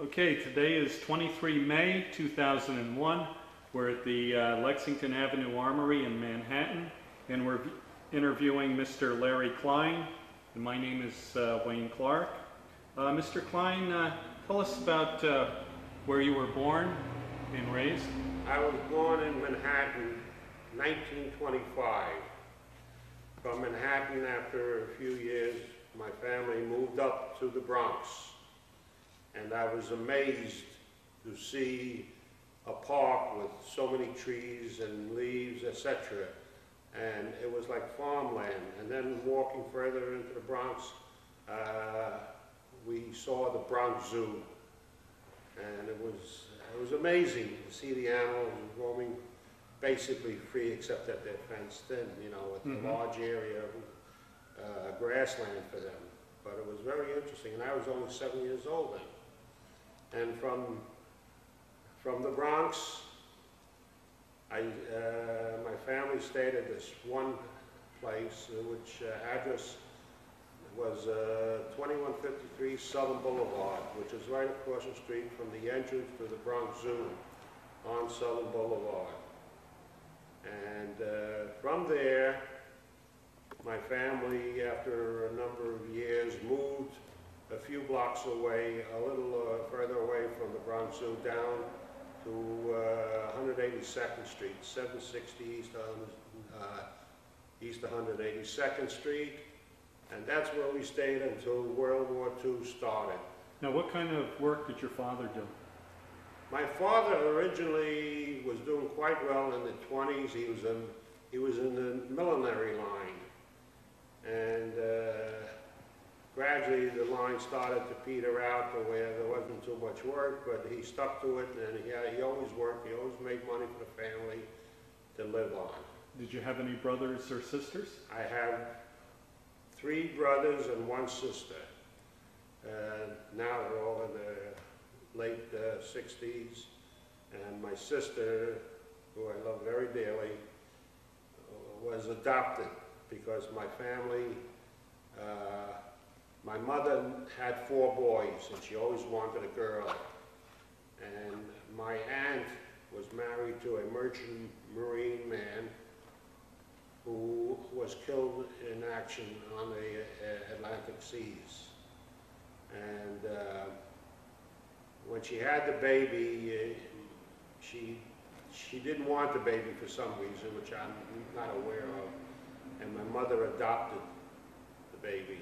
Okay, today is 23 May 2001. We're at the uh, Lexington Avenue Armory in Manhattan, and we're interviewing Mr. Larry Klein. And my name is uh, Wayne Clark. Uh, Mr. Klein, uh, tell us about uh, where you were born and raised. I was born in Manhattan, 1925. From Manhattan, after a few years, my family moved up to the Bronx. And I was amazed to see a park with so many trees and leaves, etc. And it was like farmland. And then walking further into the Bronx, uh, we saw the Bronx Zoo. And it was, it was amazing to see the animals roaming basically free except that they're fenced in, you know, with Mhm. a large area of uh, grassland for them. But it was very interesting, and I was only seven years old then. And from, from the Bronx, I, uh, my family stayed at this one place, uh, which uh, address was uh, 2153 Southern Boulevard, which is right across the street from the entrance to the Bronx Zoo on Southern Boulevard. And uh, from there, my family, after a number of years, moved a few blocks away, a little uh, further away from the Bronx Zoo, down to uh, 182nd Street, 760 East, uh, East 182nd Street. And that's where we stayed until World War II started. Now, what kind of work did your father do? My father originally was doing quite well in the 20s. He was in, he was in the millinery line. And uh, gradually the line started to peter out to where there wasn't too much work, but he stuck to it and he, had, he always worked. He always made money for the family to live on. Did you have any brothers or sisters? I have three brothers and one sister. Uh, now they're all in their late uh, 60s. And my sister, who I love very dearly, was adopted because my family, uh, my mother had four boys and she always wanted a girl. And my aunt was married to a merchant marine man who was killed in action on the uh, Atlantic seas. And uh, when she had the baby, uh, she, she didn't want the baby for some reason, which I'm not aware of. And my mother adopted the baby.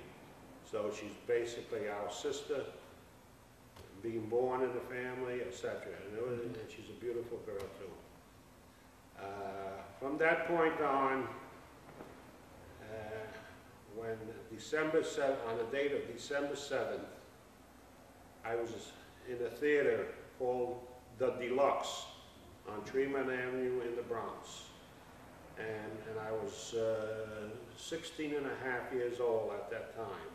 So she's basically our sister, being born in the family, etc. And, and she's a beautiful girl too. Uh, from that point on, uh, when December 7th, on the date of December 7th, I was in a theater called The Deluxe on Tremont Avenue in the Bronx. And, and I was uh, 16 and a half years old at that time.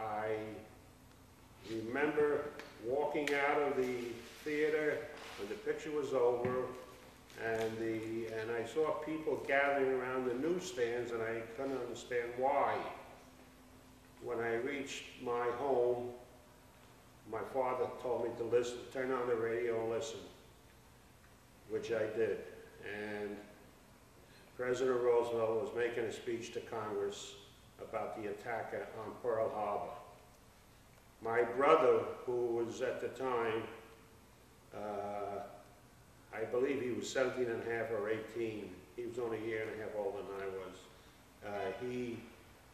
I remember walking out of the theater when the picture was over, and the and I saw people gathering around the newsstands, and I couldn't understand why. When I reached my home, my father told me to listen, turn on the radio and listen, which I did. And President Roosevelt was making a speech to Congress about the attack on Pearl Harbor. My brother, who was at the time, uh, I believe he was 17 and a half or 18, he was only a year and a half older than I was, uh, he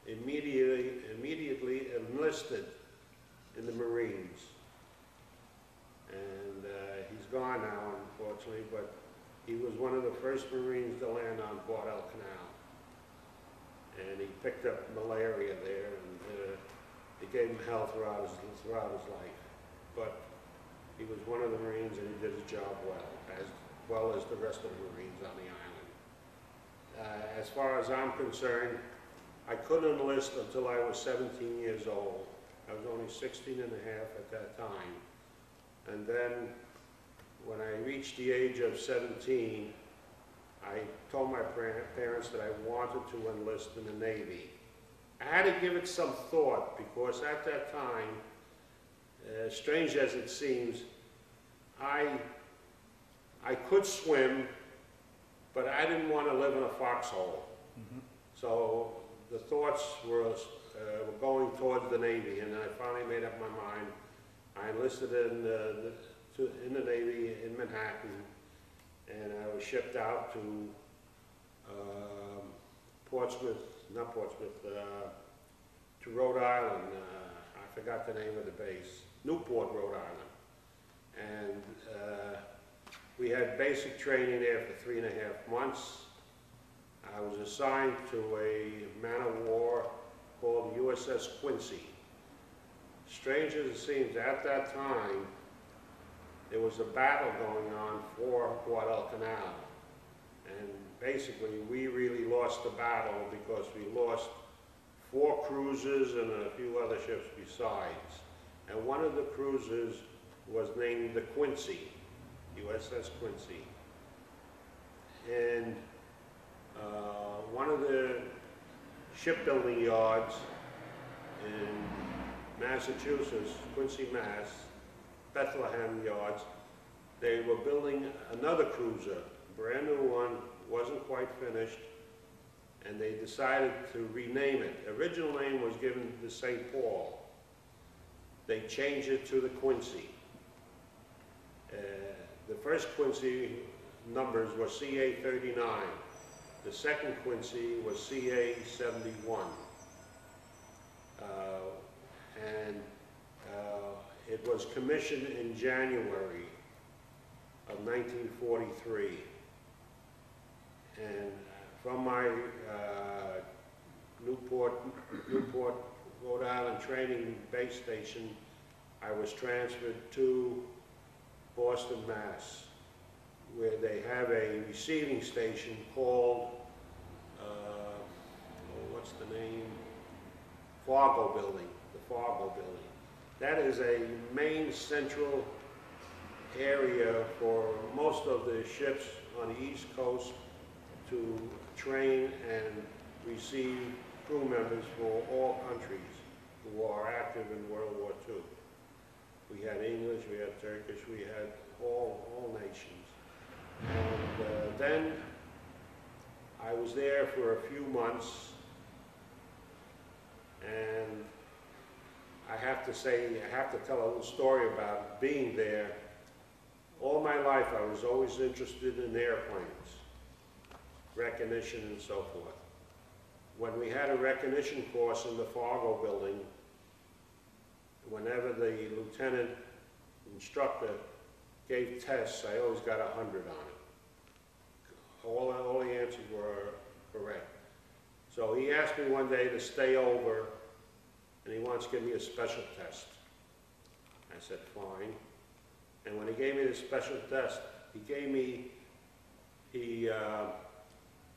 immediately, immediately enlisted in the Marines. And uh, he's gone now, unfortunately, but he was one of the first Marines to land on Guadalcanal. And he picked up malaria there, and uh, gave him hell throughout his, throughout his life. But he was one of the Marines, and he did his job well, as well as the rest of the Marines on the island. Uh, as far as I'm concerned, I couldn't enlist until I was 17 years old. I was only 16 and a half at that time. And then, when I reached the age of 17, I told my parents that I wanted to enlist in the Navy. I had to give it some thought because at that time, As strange as it seems, I, I could swim, but I didn't want to live in a foxhole. So the thoughts were, uh, were going towards the Navy, and I finally made up my mind. I enlisted in, uh, the, to, in the Navy in Manhattan, and I was shipped out to um, Portsmouth, not Portsmouth, uh, to Rhode Island. Uh, I forgot the name of the base, Newport, Rhode Island. And uh, we had basic training there for three and a half months. I was assigned to a man of war called USS Quincy. Strange as it seems, at that time, there was a battle going on for Guadalcanal. And basically, we really lost the battle because we lost four cruisers and a few other ships besides. And one of the cruisers was named the Quincy, USS Quincy. And uh, one of the shipbuilding yards in Massachusetts, Quincy, Mass, Bethlehem yards, they were building another cruiser, brand new one, wasn't quite finished, and they decided to rename it. Original name was given to St. Paul. They changed it to the Quincy. Uh, the first Quincy numbers were CA 39. The second Quincy was CA 71. Uh, and uh, it was commissioned in January of 1943. And from my uh, Newport, Newport, Rhode Island training base station, I was transferred to Boston, Mass, where they have a receiving station called, uh, oh, what's the name? Fargo Building, the Fargo Building. That is a main central area for most of the ships on the East Coast to train and receive crew members for all countries who are active in World War II. We had English, we had Turkish, we had all, all nations. And uh, then I was there for a few months, and I have to say, I have to tell a little story about being there. All my life, I was always interested in airplanes, recognition and so forth. When we had a recognition course in the Fargo building, whenever the lieutenant instructor gave tests, I always got a hundred on it. All, all the answers were correct. So he asked me one day to stay over, and he wants to give me a special test. I said, fine. And when he gave me the special test, he gave me, he, uh,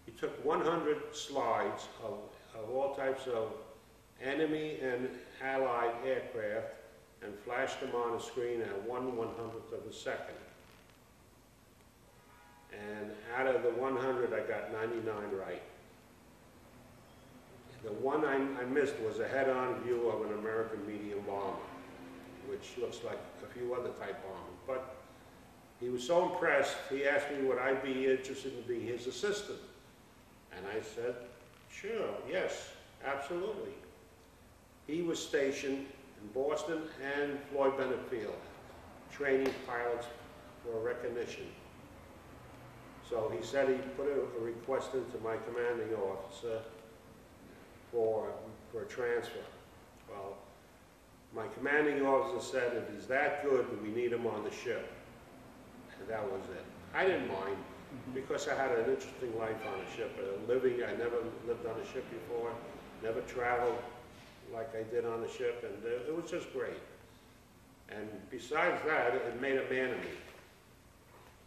he took 100 slides of, of all types of enemy and allied aircraft and flashed them on a screen at one one hundredth of a second. And out of the 100, I got 99 right. The one I, I missed was a head-on view of an American medium bomber, which looks like a few other type bombers. But he was so impressed, he asked me would I be interested in being his assistant. And I said, sure, yes, absolutely. He was stationed in Boston and Floyd Bennett Field, training pilots for recognition. So he said he put a, a request into my commanding officer for, for a transfer. Well, my commanding officer said, if he's that good, that we need him on the ship. And that was it. I didn't mind, because I had an interesting life on a ship. Uh, living, I never lived on a ship before, never traveled like I did on the ship, and it was just great. And besides that, it made a man of me,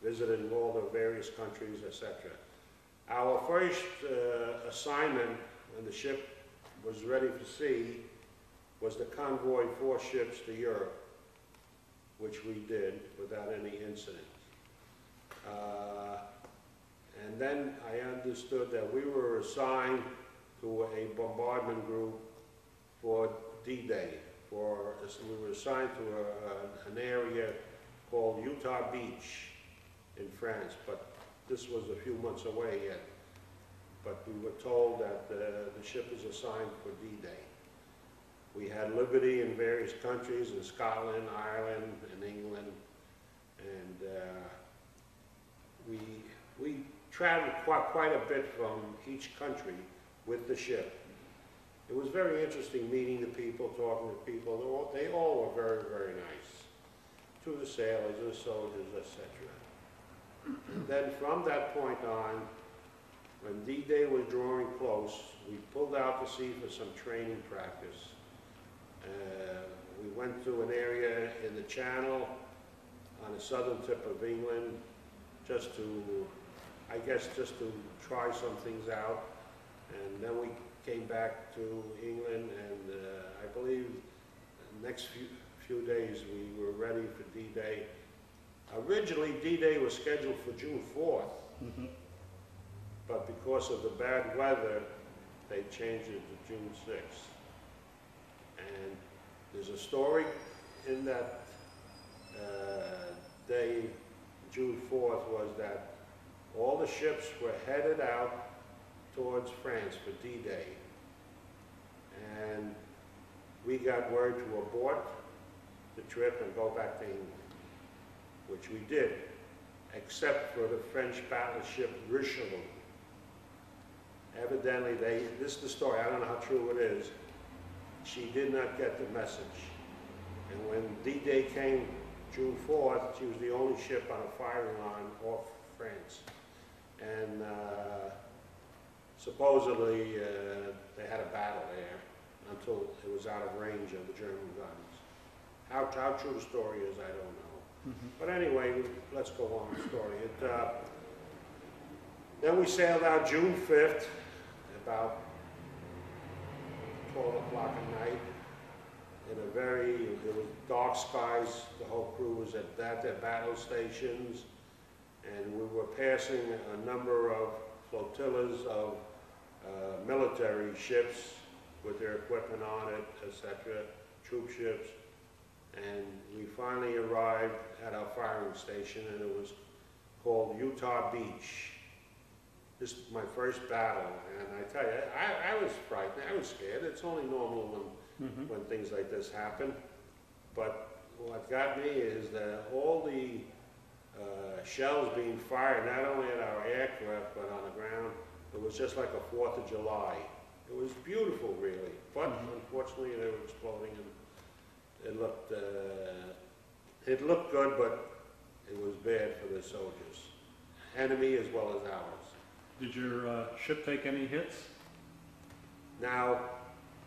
visiting all the various countries, etc. Our first uh, assignment when the ship was ready for sea was to convoy four ships to Europe, which we did without any incident. Uh, and then I understood that we were assigned to a bombardment group for D-Day, for, we were assigned to a, an area called Utah Beach in France, but this was a few months away yet. But we were told that uh, the ship is assigned for D-Day. We had liberty in various countries, in Scotland, Ireland, and England, and uh, we, we traveled quite, quite a bit from each country with the ship. It was very interesting meeting the people, talking to people. They all, they all were very, very nice to the sailors, the soldiers, etc. Then from that point on, when D-Day was drawing close, we pulled out to sea for some training practice. Uh, we went to an area in the Channel on the southern tip of England, just to, I guess, just to try some things out. And then we came back to England, and uh, I believe next few, few days we were ready for D-Day. Originally, D-Day was scheduled for June 4th, Mhm. But because of the bad weather, they changed it to June 6th. And there's a story in that uh, day, June 4th, was that all the ships were headed out towards France for D-Day. And we got word to abort the trip and go back to England, which we did, except for the French battleship Richelieu. Evidently, they, this is the story, I don't know how true it is, she did not get the message. And when D-Day came June 4th, she was the only ship on a firing line off France. And uh, supposedly, uh, they had a battle there until it was out of range of the German guns. How, how true the story is, I don't know. Mhm. But anyway, let's go on with the story. It, uh, then we sailed out June 5th, about 12 o'clock at night, in a very, it was dark skies, the whole crew was at, that at their battle stations, and we were passing a number of flotillas of uh, military ships with their equipment on it, etc., troop ships, and we finally arrived at our firing station, and it was called Utah Beach. This is my first battle, and I tell you, I, I was frightened, I was scared. It's only normal when Mhm. when things like this happen. But what got me is that all the uh, shells being fired, not only at our aircraft, but on the ground, it was just like a Fourth of July. It was beautiful, really, but Mhm. unfortunately, they were exploding, and it looked, uh, it looked good, but it was bad for the soldiers, enemy as well as ours. Did your uh, ship take any hits? Now,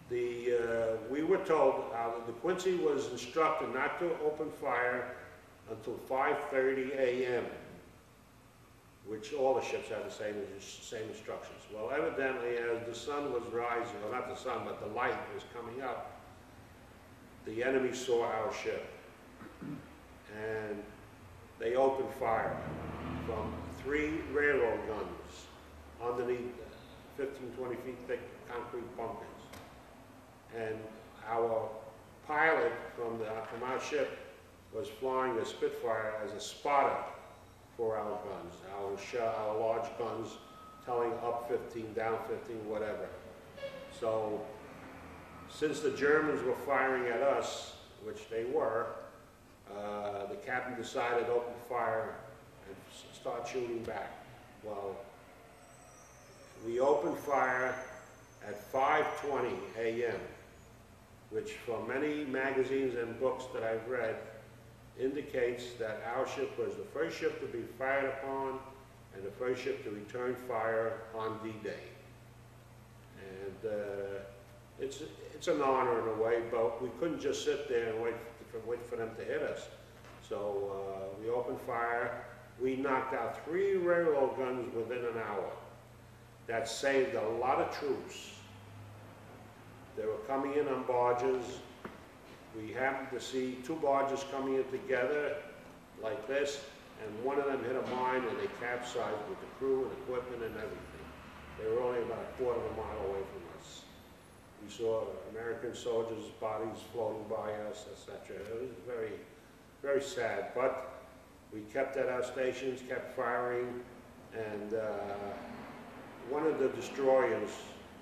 the, uh, we were told, uh, the Quincy was instructed not to open fire until 5:30 a.m., which all the ships had the same, same instructions. Well, evidently, as the sun was rising, or not the sun, but the light was coming up, the enemy saw our ship. And they opened fire from three railroad guns underneath 15, 20 feet thick concrete bunkers. And our pilot from the, from our ship was flying a Spitfire as a spotter for our guns, our shell, our large guns telling up 15, down 15, whatever. So, since the Germans were firing at us, which they were, uh, the captain decided to open fire and start shooting back. Well, we opened fire at 5:20 a.m., which from many magazines and books that I've read indicates that our ship was the first ship to be fired upon and the first ship to return fire on D-Day. And uh, it's, it's an honor in a way, but we couldn't just sit there and wait for, wait for them to hit us. So uh, we opened fire. We knocked out three railroad guns within an hour. That saved a lot of troops. They were coming in on barges. We happened to see two barges coming in together like this, and one of them hit a mine and they capsized with the crew and equipment and everything. They were only about a quarter of a mile away from us. We saw American soldiers' bodies floating by us, etc. It was very, very sad, but we kept at our stations, kept firing, and uh, one of the destroyers,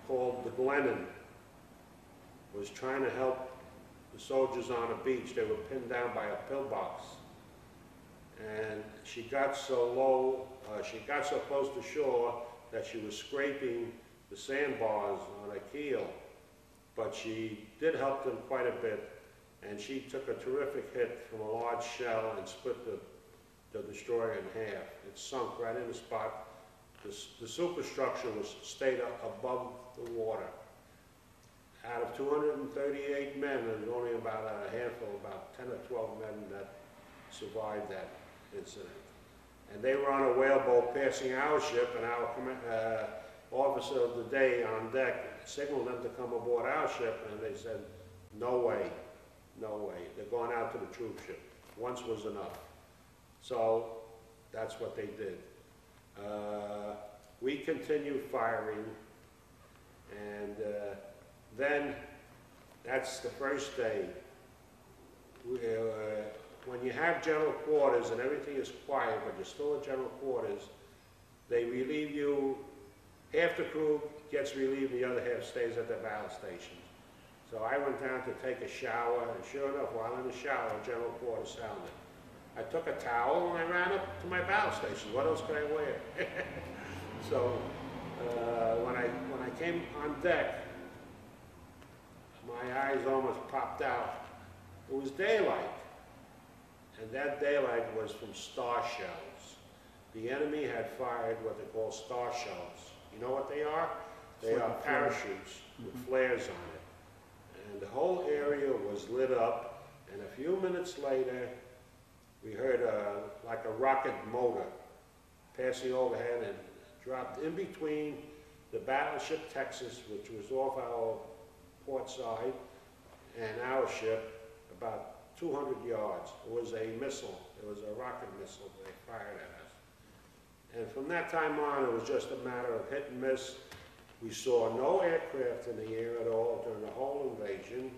called the Glennon, was trying to help the soldiers on a beach. They were pinned down by a pillbox. And she got so low, uh, she got so close to shore that she was scraping the sandbars on a keel. But she did help them quite a bit, and she took a terrific hit from a large shell and split the, the destroyer in half. It sunk right in the spot. The, the superstructure was stayed above the water. Out of 238 men, there's only about a handful, about 10 or 12 men that survived that incident. And they were on a whaleboat passing our ship, and our uh, officer of the day on deck signaled them to come aboard our ship, and they said, no way, no way, they're going out to the troop ship. Once was enough. So, that's what they did. Uh, We continue firing, and uh, then, that's the first day. We, uh, When you have general quarters and everything is quiet, but you're still at general quarters, they relieve you, half the crew gets relieved, the other half stays at the battle stations. So I went down to take a shower, and sure enough, while in the shower, general quarters sounded. I took a towel and I ran up to my battle station. What else could I wear? so uh, when I when I came on deck, my eyes almost popped out. It was daylight, and that daylight was from star shells. The enemy had fired what they call star shells. You know what they are? They are parachutes with flares on it. And the whole area was lit up, and a few minutes later, we heard a, like a rocket motor passing overhead and dropped in between the battleship Texas, which was off our port side, and our ship, about 200 yards. It was a missile, it was a rocket missile they fired at us. And from that time on, it was just a matter of hit and miss. We saw no aircraft in the air at all during the whole invasion.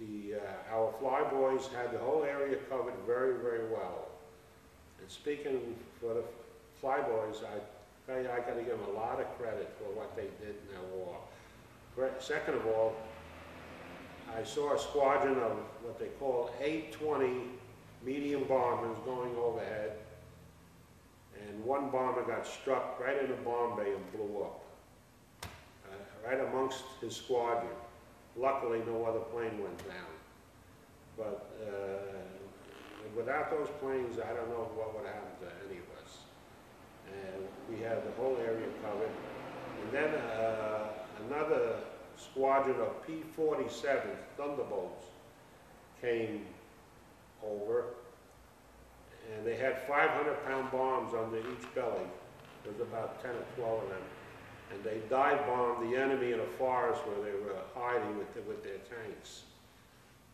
The, uh, our flyboys had the whole area covered very, very well. And speaking for the flyboys, I tell you, I gotta give them a lot of credit for what they did in that war. Second of all, I saw a squadron of what they call A-20 medium bombers going overhead. And one bomber got struck right in the bomb bay and blew up, uh, right amongst his squadron. Luckily, no other plane went down. But uh, without those planes, I don't know what would happen to any of us. And we had the whole area covered. And then uh, another squadron of P-47 Thunderbolts came over, and they had 500-pound bombs under each belly. There was about 10 or 12 of them. And they dive bombed the enemy in a forest where they were hiding with, the- with their tanks.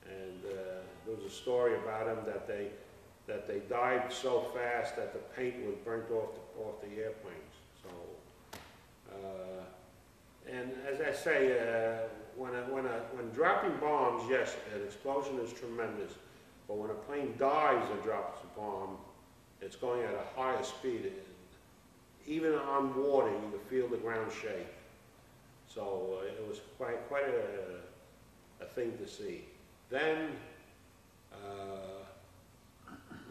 And uh, there was a story about them that they, that they dived so fast that the paint was burnt off the, off the airplanes. So, uh, and as I say, uh, when, a, when, a, when dropping bombs, yes, an explosion is tremendous. But when a plane dives and drops a bomb, it's going at a higher speed. It- Even on water, you could feel the ground shake. So uh, it was quite, quite a, a thing to see. Then, uh,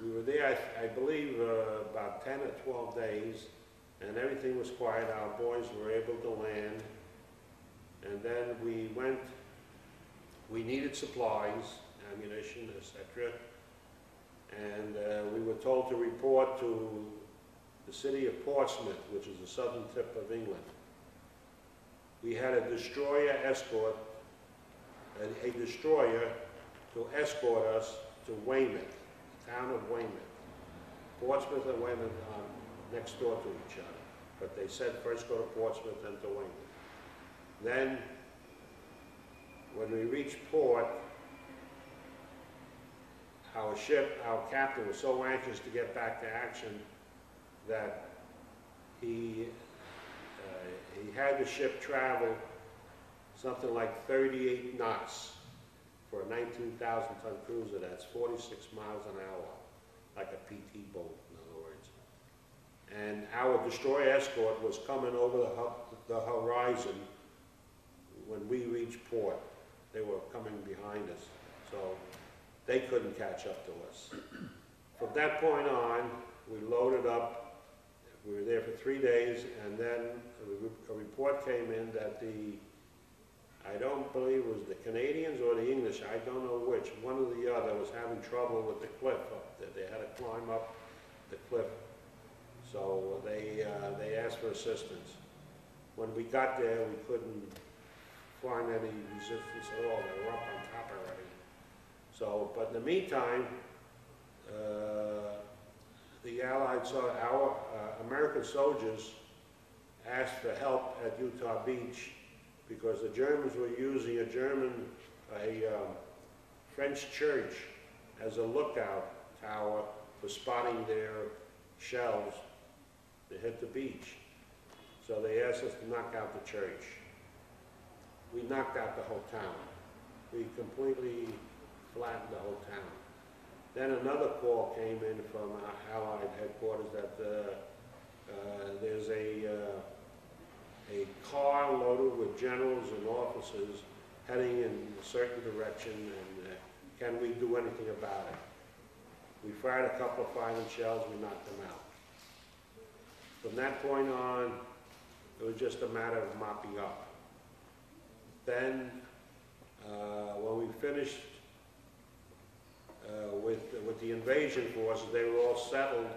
we were there, I, I believe, uh, about 10 or 12 days, and everything was quiet. Our boys were able to land. And then we went, we needed supplies, ammunition, etc. And uh, we were told to report to the city of Portsmouth, which is the southern tip of England. We had a destroyer escort, a, a destroyer to escort us to Weymouth, the town of Weymouth. Portsmouth and Weymouth are next door to each other, but they said first go to Portsmouth, then to Weymouth. Then, when we reached port, our ship, our captain was so anxious to get back to action that he, uh, he had the ship travel something like 38 knots for a 19,000 ton cruiser, that's 46 miles an hour, like a PT boat, in other words. And our destroyer escort was coming over the the horizon when we reached port. They were coming behind us, so they couldn't catch up to us. From that point on, we loaded up, we were there for three days, and then a a report came in that the, I don't believe it was the Canadians or the English, I don't know which, one or the other was having trouble with the cliff up there. They had to climb up the cliff. So they, uh, they asked for assistance. When we got there, we couldn't find any resistance at all, they were up on top already. So, but in the meantime, uh, the Allied, so our uh, American soldiers asked for help at Utah Beach because the Germans were using a German, a um, French church as a lookout tower for spotting their shells that hit the beach. So they asked us to knock out the church. We knocked out the whole town. We completely flattened the whole town. Then another call came in from our Allied headquarters that uh, uh, there's a, uh, a car loaded with generals and officers heading in a certain direction, and uh, can we do anything about it? We fired a couple of firing shells, we knocked them out. From that point on, it was just a matter of mopping up. Then, uh, when we finished uh, with, with the invasion forces, they were all settled.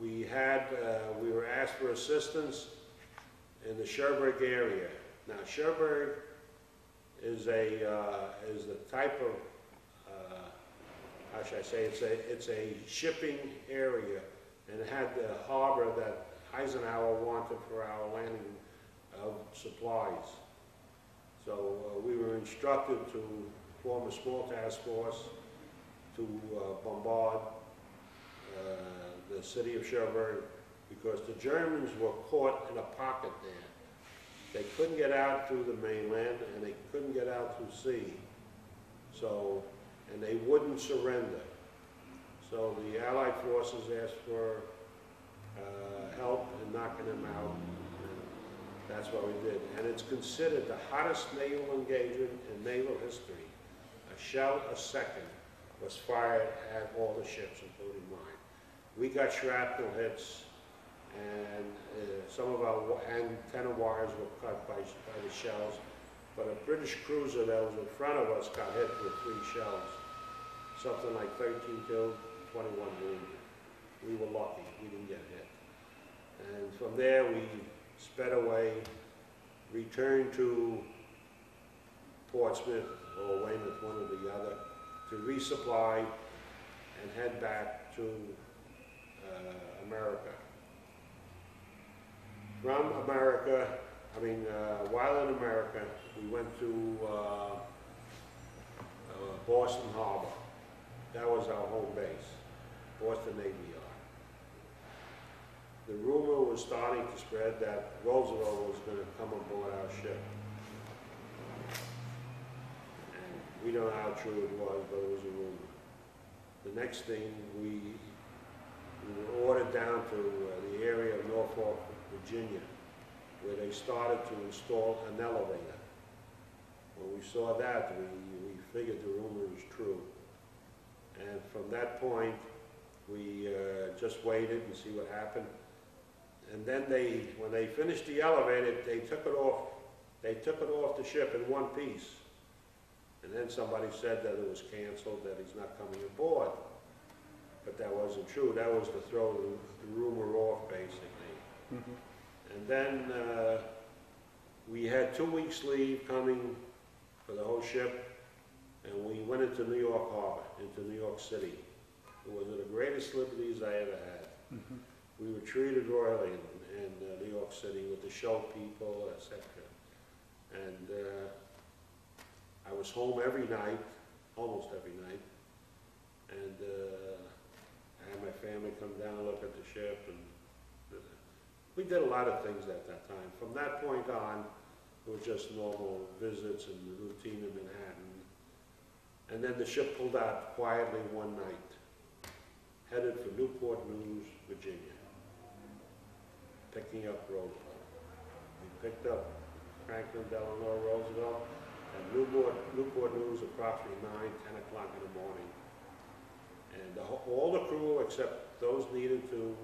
We had, uh, we were asked for assistance in the Cherbourg area. Now, Cherbourg is a, uh, is the type of, uh, how should I say, it's a, it's a shipping area, and it had the harbor that Eisenhower wanted for our landing of supplies. So uh, we were instructed to form a small task force to uh, bombard uh, the city of Cherbourg because the Germans were caught in a pocket there. They couldn't get out through the mainland and they couldn't get out through sea. So, and they wouldn't surrender. So the Allied forces asked for uh, help in knocking them out. That's what we did. And it's considered the hottest naval engagement in naval history. Shell a second was fired at all the ships, including mine. We got shrapnel hits, and uh, some of our antenna wires were cut by, by the shells. But a British cruiser that was in front of us got hit with three shells. Something like 13 killed, 21 wounded. We were lucky, we didn't get hit. And from there, we sped away, returned to Portsmouth or Weymouth, one or the other, to resupply and head back to uh, America. From America, I mean, uh, while in America, we went to uh, uh, Boston Harbor. That was our home base, Boston Navy Yard. The rumor was starting to spread that Roosevelt was going to come aboard our ship. And we don't know how true it was, but it was a rumor. The next thing, we, we were ordered down to uh, the area of Norfolk, Virginia, where they started to install an elevator. When we saw that, we, we figured the rumor was true. And from that point, we uh, just waited and see what happened. And then they, when they finished the elevator, they took it off, they took it off the ship in one piece. And then somebody said that it was canceled, that he's not coming aboard. But that wasn't true, that was to throw the, the rumor off, basically. And then, uh, we had two weeks leave coming for the whole ship, and we went into New York Harbor, into New York City. It was the greatest liberties I ever had. We were treated royally in, in uh, New York City with the show people, etc. And was home every night, almost every night, and uh, I had my family come down look at the ship, and uh, we did a lot of things at that time. From that point on, It was just normal visits and routine in Manhattan. And then the ship pulled out quietly one night, headed for Newport News, Virginia, picking up Roosevelt. We picked up Franklin Delano Roosevelt Newport, Newport News approximately nine, ten o'clock in the morning. And the, all the crew, except those needed to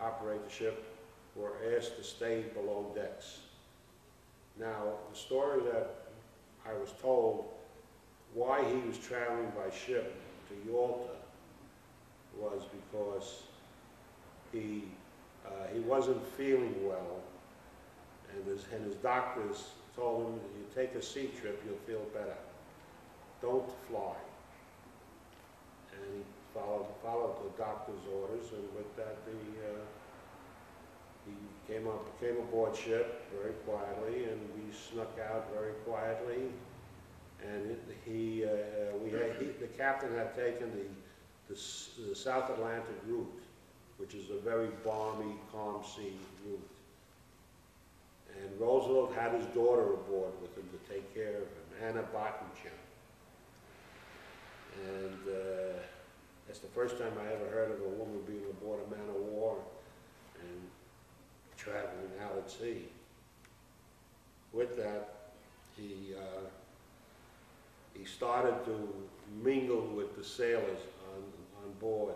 operate the ship, were asked to stay below decks. Now, the story that I was told, why he was traveling by ship to Yalta was because he, uh, he wasn't feeling well, and his, and his doctors told him, you take a sea trip, you'll feel better. Don't fly. And he followed, followed the doctor's orders, and with that, the, uh, he came up, came aboard ship very quietly, and we snuck out very quietly. And he, uh, we had, he, the captain had taken the, the, the South Atlantic route, which is a very balmy, calm sea route. And Roosevelt had his daughter aboard with him to take care of him, Anna Boettiger. And uh, that's the first time I ever heard of a woman being aboard a man of war and traveling out at sea. With that, he, uh, he started to mingle with the sailors on, on board.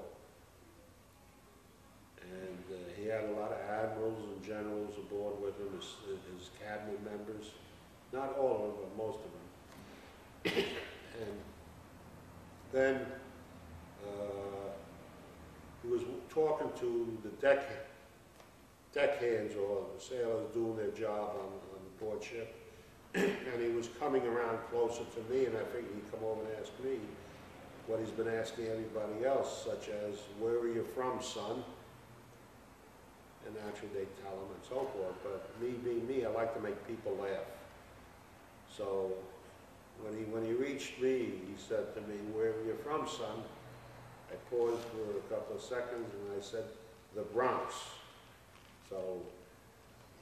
And uh, he had a lot of admirals and generals aboard with him, his, his cabinet members. Not all of them, but most of them. And then uh, he was talking to the deck, deckhands or the sailors doing their job on, on board ship. And he was coming around closer to me, and I figured he'd come over and ask me what he's been asking everybody else, such as, where are you from, son? And naturally, they tell him and so forth, but me being me, I like to make people laugh. So when he, when he reached me, he said to me, where are you from, son? I paused for a couple of seconds and I said, the Bronx. So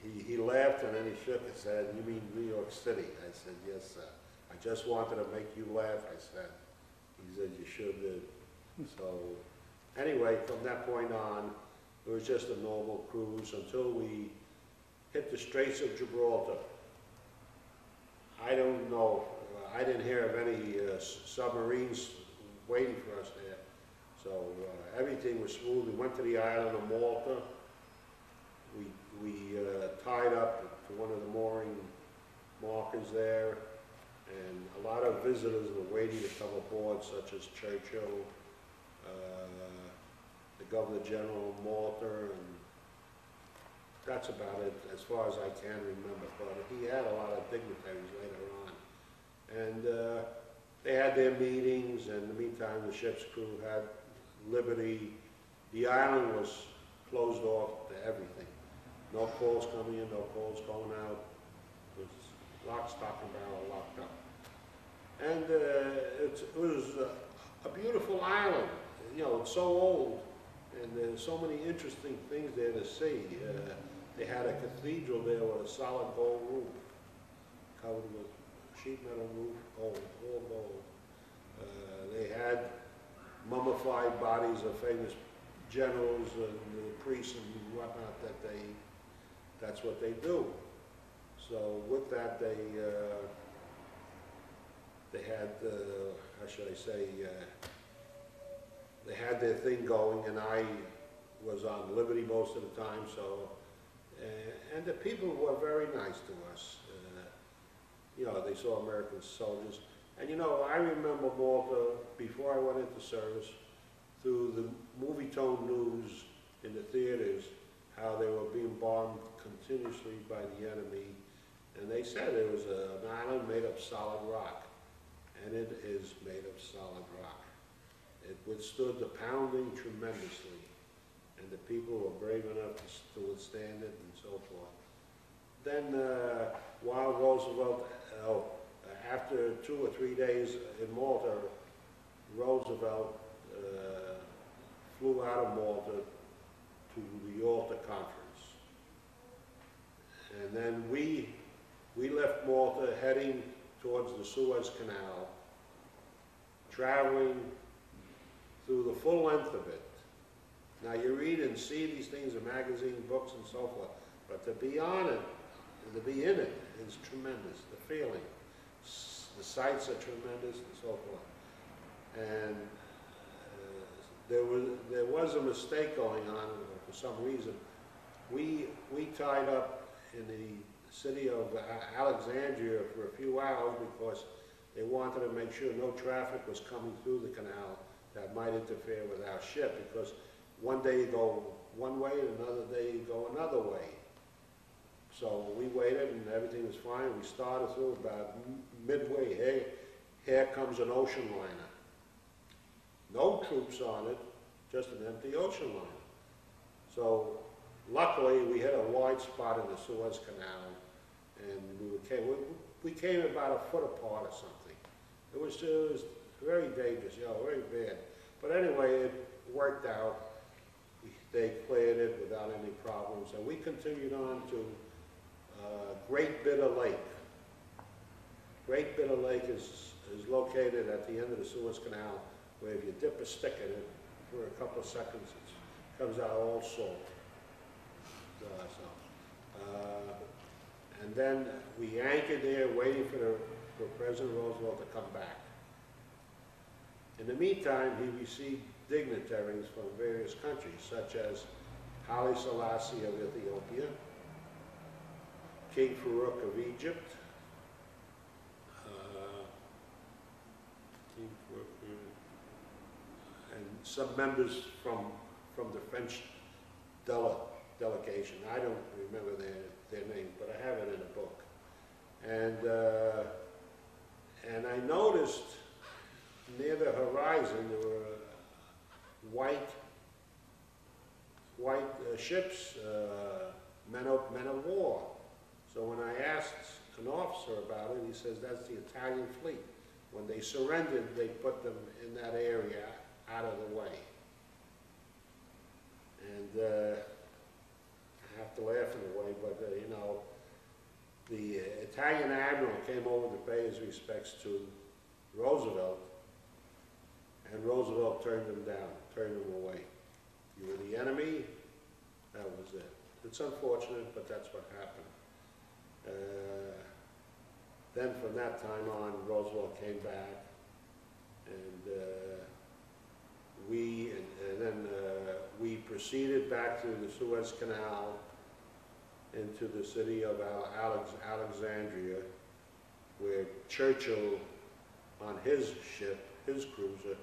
he, he laughed and then he shook his head, you mean New York City? I said, yes, sir. I just wanted to make you laugh, I said. He said, you sure did. So, anyway, from that point on, it was just a normal cruise until we hit the Straits of Gibraltar. I don't know, I didn't hear of any uh, submarines waiting for us there. So uh, everything was smooth. We went to the island of Malta. We, we uh, tied up to one of the mooring markers there. And a lot of visitors were waiting to come aboard, such as Churchill, uh, Governor General Malta, and that's about it as far as I can remember. But he had a lot of dignitaries later on. And uh, they had their meetings, and in the meantime, the ship's crew had liberty. The island was closed off to everything. No calls coming in, no calls going out. It was lock, stock, and barrel locked up. And uh, it was a, a beautiful island. You know, it's so old, and there's so many interesting things there to see. Uh, they had a cathedral there with a solid gold roof, covered with sheet metal roof, gold, all gold. Uh, they had mummified bodies of famous generals and priests and whatnot that they, that's what they do. So with that, they, uh, they had, uh, how should I say, uh, they had their thing going and I was on liberty most of the time, so, uh, and the people were very nice to us. Uh, You know, they saw American soldiers. And you know, I remember Malta, before I went into service, through the Movietone news in the theaters, how they were being bombed continuously by the enemy. And they said it was an island made of solid rock. And it is made of solid rock. It withstood the pounding tremendously. And the people were brave enough to to withstand it and so forth. Then, uh, while Roosevelt, oh, after two or three days in Malta, Roosevelt uh, flew out of Malta to the Yalta Conference. And then we We left Malta heading towards the Suez Canal, traveling through the full length of it. Now, you read and see these things in magazine, books, and so forth, but to be on it, to be in it is tremendous, the feeling. The sights are tremendous and so forth. And uh, there was, there was a mistake going on for some reason. We, we tied up in the city of Alexandria for a few hours because they wanted to make sure no traffic was coming through the canal that might interfere with our ship, because one day you go one way, and another day you go another way. So we waited, and everything was fine. We started through about midway. Here, here comes an ocean liner. No troops on it, just an empty ocean liner. So luckily, we hit a wide spot in the Suez Canal, and we came, we, we came about a foot apart or something. It was, it was very dangerous, you know, very bad. But anyway, it worked out. They cleared it without any problems, and we continued on to uh, Great Bitter Lake. Great Bitter Lake is, is located at the end of the Suez Canal, where if you dip a stick in it for a couple of seconds, it comes out all salt. Uh, so, uh, and then we anchored there, waiting for the, for President Roosevelt to come back. In the meantime, he received dignitaries from various countries, such as Haile Selassie of Ethiopia, King Farouk of Egypt, uh, uh, and some members from, from the French dele- delegation. I don't remember their, their names, but I have it in a book. And, uh, and I noticed near the horizon, there were white, white uh, ships, uh, men of, men of war. So when I asked an officer about it, he says that's the Italian fleet. When they surrendered, they put them in that area out of the way. And uh, I have to laugh in a way, but uh, you know, the uh, Italian admiral came over to pay his respects to Roosevelt, and Roosevelt turned them down, turned them away. You were the enemy, that was it. It's unfortunate, but that's what happened. Uh, Then from that time on, Roosevelt came back, and uh, we, and and then uh, we proceeded back through the Suez Canal into the city of Alex- Alexandria, where Churchill, on his ship, his cruiser,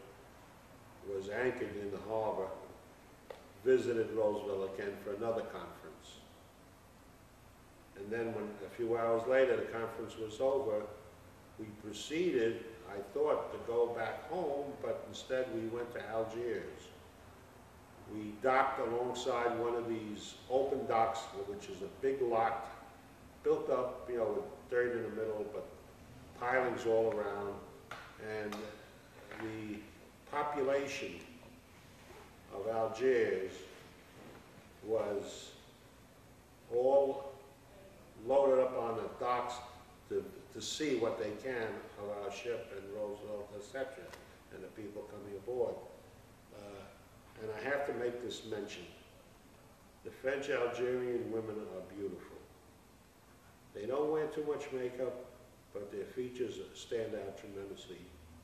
was anchored in the harbor, visited Roosevelt again for another conference. And then when, a few hours later, the conference was over, we proceeded, I thought, to go back home, but instead we went to Algiers. We docked alongside one of these open docks, which is a big lot, built up, you know, with dirt in the middle, but pilings all around. And the population of Algiers was all loaded up on the docks to, to see what they can of our ship and Roosevelt, etc., and the people coming aboard. Uh, And I have to make this mention. The French Algerian women are beautiful. They don't wear too much makeup, but their features stand out tremendously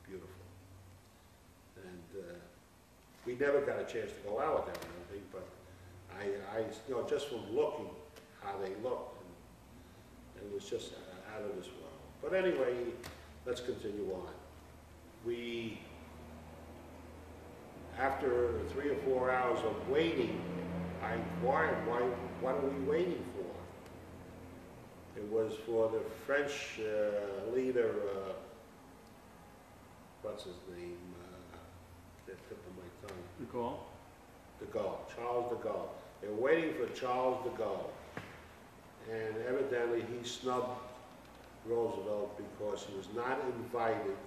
beautiful. And uh, we never got a chance to go out with them or anything, but I, I, you know, just from looking how they looked, and it was just out of this world. But anyway, let's continue on. We, after three or four hours of waiting, I inquired, why, what are we waiting for? It was for the French uh, leader, uh, what's his name? The tip of my tongue. De Gaulle? De Gaulle, Charles de Gaulle. They were waiting for Charles de Gaulle. And evidently he snubbed Roosevelt because he was not invited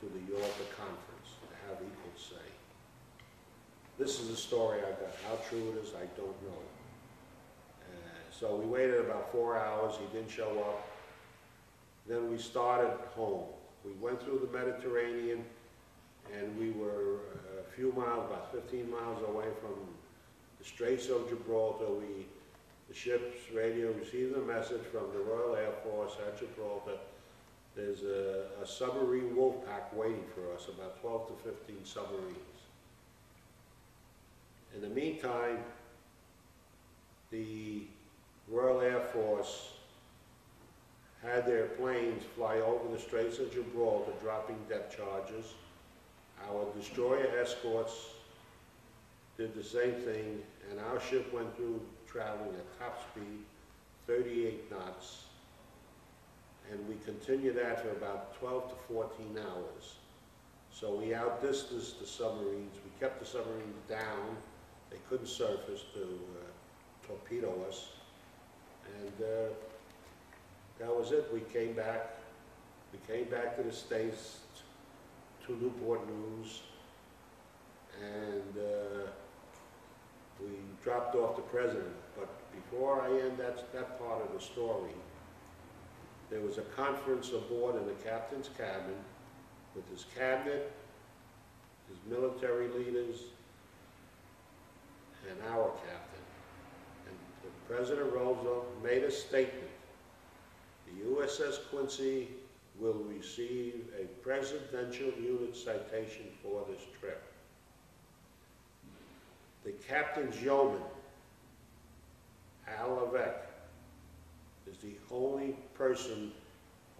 to the Yalta conference to have equal say. This is a story I got. How true it is, I don't know. Uh, so we waited about four hours. He didn't show up. Then we started home. We went through the Mediterranean, and we were a few miles, about 15 miles away from the Straits of Gibraltar. We, the ship's radio received a message from the Royal Air Force at Gibraltar. There's a, a submarine wolf pack waiting for us, about 12 to 15 submarines. In the meantime, the Royal Air Force had their planes fly over the Straits of Gibraltar, dropping depth charges. Our destroyer escorts did the same thing, and our ship went through traveling at top speed, 38 knots. And we continued that for about 12 to 14 hours. So we outdistanced the submarines. We kept the submarines down. They couldn't surface to uh, torpedo us. And uh, that was it. We came back. We came back to the States, to Newport News, and uh, we dropped off the president. But before I end that, that part of the story, there was a conference aboard in the captain's cabin with his cabinet, his military leaders, and our captain. And President Roosevelt made a statement. The USS Quincy will receive a presidential unit citation for this trip. The captain's yeoman, Al Levesque, is the only person,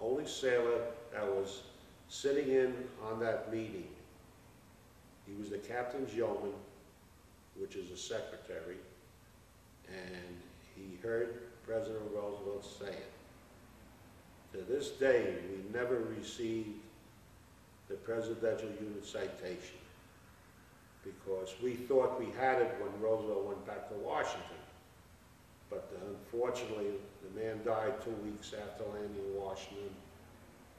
only sailor that was sitting in on that meeting. He was the captain's yeoman, which is a secretary, and he heard President Roosevelt say it. To this day, we never received the Presidential Unit Citation because we thought we had it when Roosevelt went back to Washington. But uh, unfortunately, the man died two weeks after landing in Washington,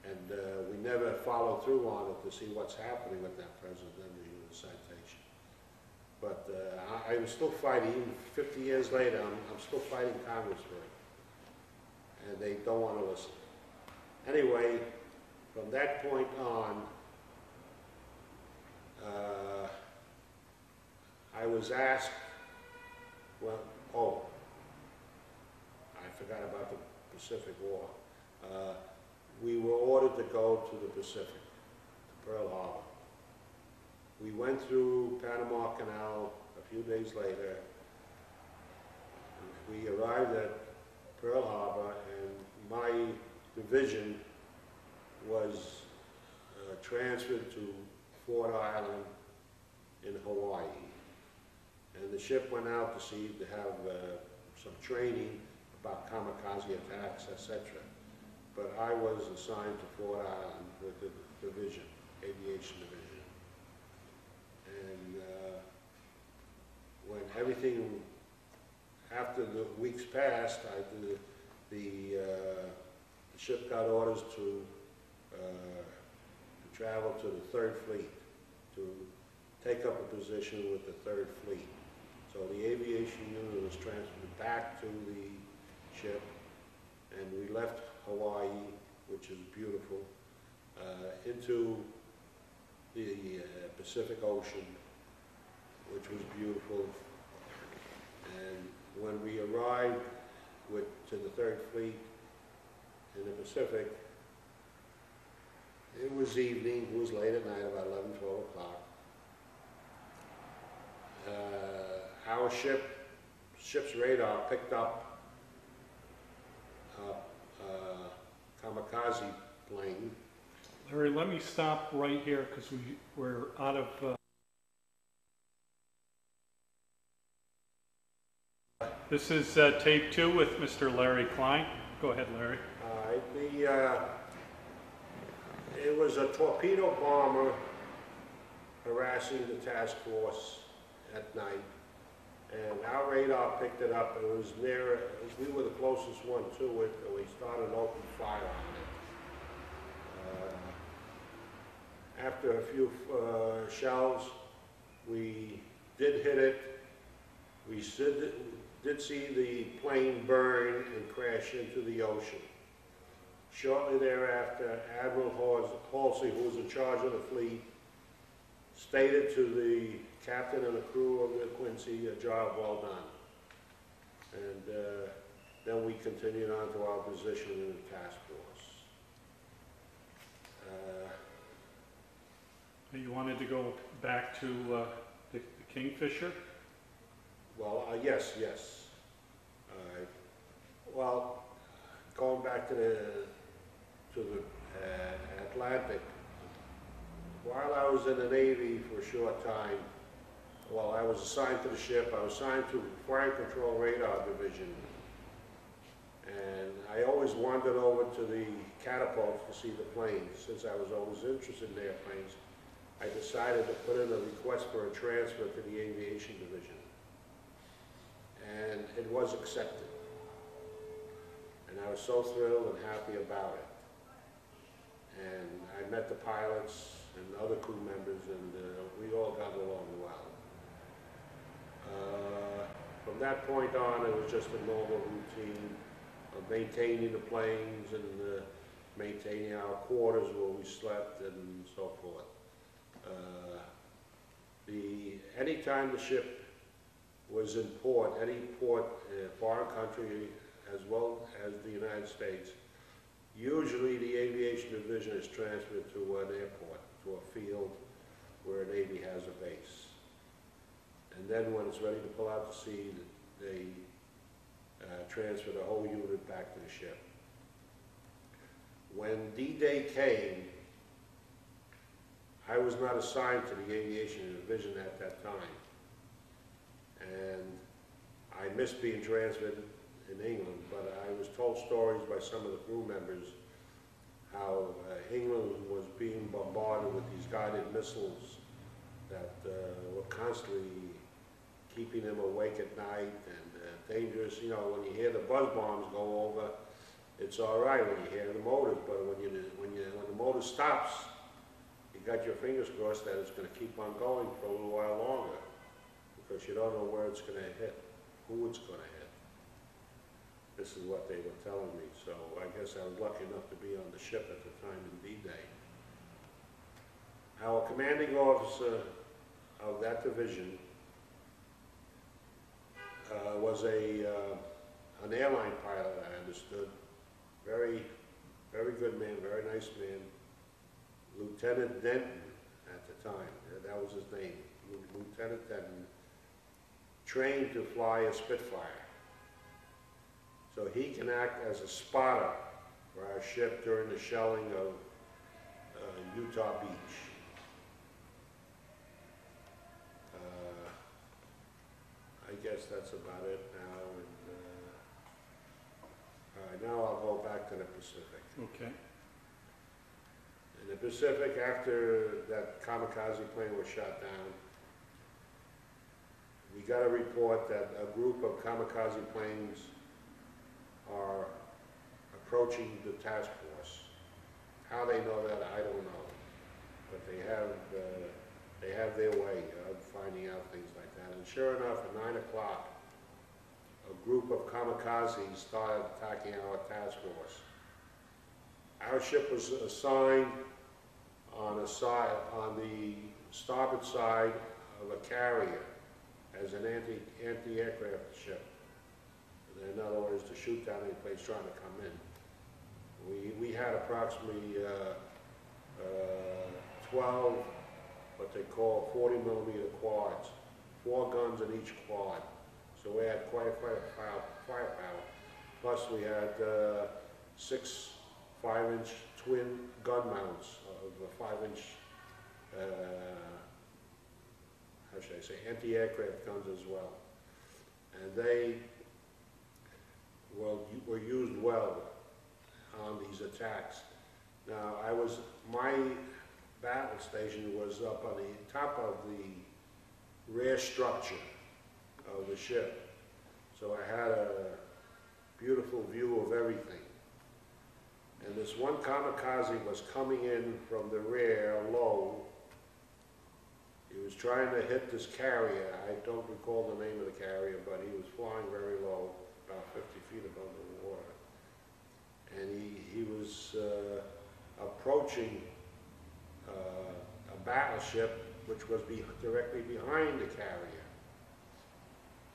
and uh, we never followed through on it to see what's happening with that Presidential Unit Citation. But uh, I, I'm still fighting, even 50 years later, I'm, I'm still fighting Congress for it. And they don't want to listen. Anyway, from that point on, uh, I was asked, well, oh, I forgot about the Pacific War. Uh, we were ordered to go to the Pacific, to Pearl Harbor. We went through Panama Canal a few days later. We arrived at Pearl Harbor, and my division was uh, transferred to Ford Island in Hawaii. And the ship went out to sea to have uh, some training about kamikaze attacks, etc. But I was assigned to Ford Island with the division, aviation division. And uh, when everything, after the weeks passed, I, the, the, uh, ship got orders to, uh, to travel to the Third Fleet, to take up a position with the Third Fleet. So the aviation unit was transferred back to the ship, and we left Hawaii, which is beautiful, uh, into the uh, Pacific Ocean, which was beautiful. And when we arrived with, to the Third Fleet in the Pacific, it was evening, it was late at night, about 11, 12 o'clock. Uh, our ship, ship's radar picked up a, a kamikaze plane. Larry, let me stop right here because we, we're out of, uh, this is uh, tape two with Mr. Larry Klein. Go ahead, Larry. The, uh, it was a torpedo bomber harassing the task force at night. And our radar picked it up, it was near, we were the closest one to it, and we started open fire on it. Uh, After a few, uh, shells, we did hit it. We did see the plane burn and crash into the ocean. Shortly thereafter, Admiral Halsey, who was in charge of the fleet, stated to the captain and the crew of the Quincy, a job well done. And uh, then we continued on to our position in the task force. Uh, You wanted to go back to uh, the the Kingfisher? Well, uh, yes, yes. Well, going back to the, to the uh, Atlantic, while I was in the Navy for a short time, well, I was assigned to the ship, I was assigned to the Fire Control Radar Division. And I always wandered over to the catapults to see the planes, since I was always interested in airplanes. I decided to put in a request for a transfer to the Aviation Division and it was accepted. And I was so thrilled and happy about it. And I met the pilots and other crew members, and uh, we all got along well. Uh, From that point on, it was just a normal routine of maintaining the planes and uh, maintaining our quarters where we slept and so forth. Uh, The, anytime the ship was in port, any port, uh, foreign country as well as the United States, usually the aviation division is transferred to an airport, to a field where a Navy has a base. And then when it's ready to pull out to sea, they uh, transfer the whole unit back to the ship. When D-Day came, I was not assigned to the aviation division at that time and I missed being transferred in England, but I was told stories by some of the crew members how uh, England was being bombarded with these guided missiles that uh, were constantly keeping them awake at night and uh, dangerous. You know, when you hear the buzz bombs go over, it's all right when you hear the motors, but when you when you when the motor stops, you got your fingers crossed that it's going to keep on going for a little while longer because you don't know where it's gonna hit, who it's gonna hit. This is what they were telling me, so I guess I was lucky enough to be on the ship at the time in D-Day. Our commanding officer of that division uh, was a, uh, an airline pilot, I understood. Very, very good man, very nice man. Lieutenant Denton at the time, that was his name, Lieutenant Denton trained to fly a Spitfire. So he can act as a spotter for our ship during the shelling of uh, Utah Beach. Uh, I guess that's about it now. And, uh, now I'll go back to the Pacific. Okay. In the Pacific, after that kamikaze plane was shot down, we got a report that a group of kamikaze planes are approaching the task force. How they know that, I don't know. But they have, uh, they have their way of finding out things like that. And sure enough, at nine o'clock, a group of kamikazes started attacking our task force. Our ship was assigned on a side, on the starboard side of a carrier as an anti, anti-aircraft ship. In other words, to shoot down any place trying to come in. We, we had approximately, uh, uh, twelve, what they call forty millimeter quads, four guns in each quad. So we had quite a fire, fire, firepower. Plus we had, uh, six five-inch twin gun mounts of five-inch, uh, how should I say, anti-aircraft guns as well. And they well, were used well on these attacks. Now, I was, my battle station was up on the top of the rear structure of the ship. So I had a beautiful view of everything. And this one kamikaze was coming in from the rear low he was trying to hit this carrier. I don't recall the name of the carrier, but he was flying very low, about 50 feet above the water. and he, he was uh, approaching uh, a battleship which was be, directly behind the carrier.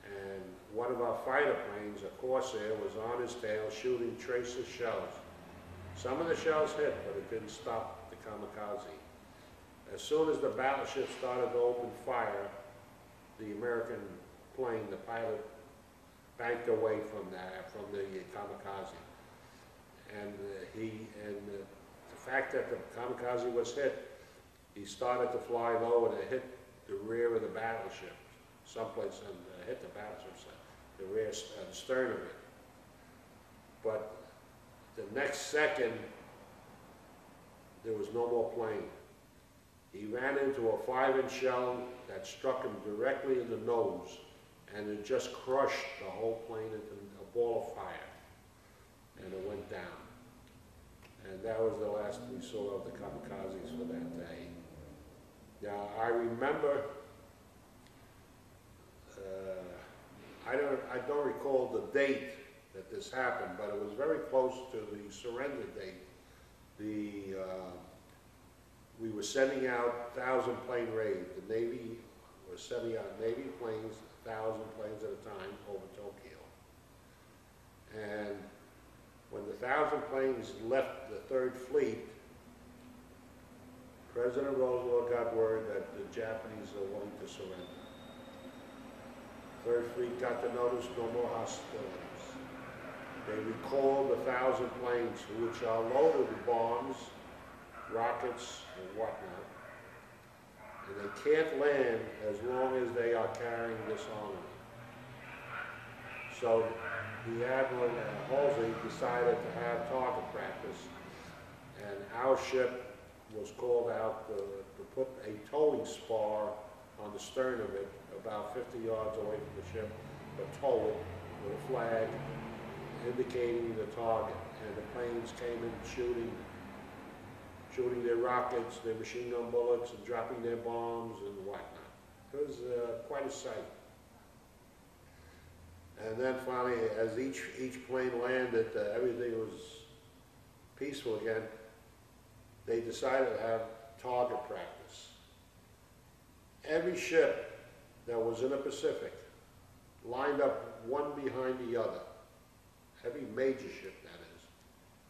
And one of our fighter planes, a Corsair, was on his tail shooting tracer shells. Some of the shells hit, but it didn't stop the kamikaze. As soon as the battleship started to open fire, the American plane, the pilot, banked away from that, from the kamikaze. And uh, he, and uh, the fact that the kamikaze was hit, he started to fly low and it hit the rear of the battleship, someplace, and uh, hit the battleship, the rear, uh, stern of it. But the next second, there was no more plane. He ran into a five-inch shell that struck him directly in the nose, and it just crushed the whole plane into a ball of fire, and it went down. And that was the last we saw of the kamikazes for that day. Now, I remember, uh, I don't, I don't recall the date that this happened, but it was very close to the surrender date. The, uh, we were sending out thousand plane raid. The Navy was sending out Navy planes, thousand planes at a time over Tokyo. And when the thousand planes left the Third Fleet, President Roosevelt got word that the Japanese are willing to surrender. Third Fleet got the notice, no more hostilities. They recalled a thousand planes which are loaded with bombs, rockets, and whatnot. And they can't land as long as they are carrying this armament. So the Admiral and Halsey decided to have target practice, and our ship was called out to, to put a towing spar on the stern of it, about 50 yards away from the ship, but tow it with a flag indicating the target. And the planes came in shooting, shooting their rockets, their machine gun bullets, and dropping their bombs and whatnot. It was uh, quite a sight. And then finally, as each, each plane landed, uh, everything was peaceful again. They decided to have target practice. Every ship that was in the Pacific lined up one behind the other. Every major ship, that is,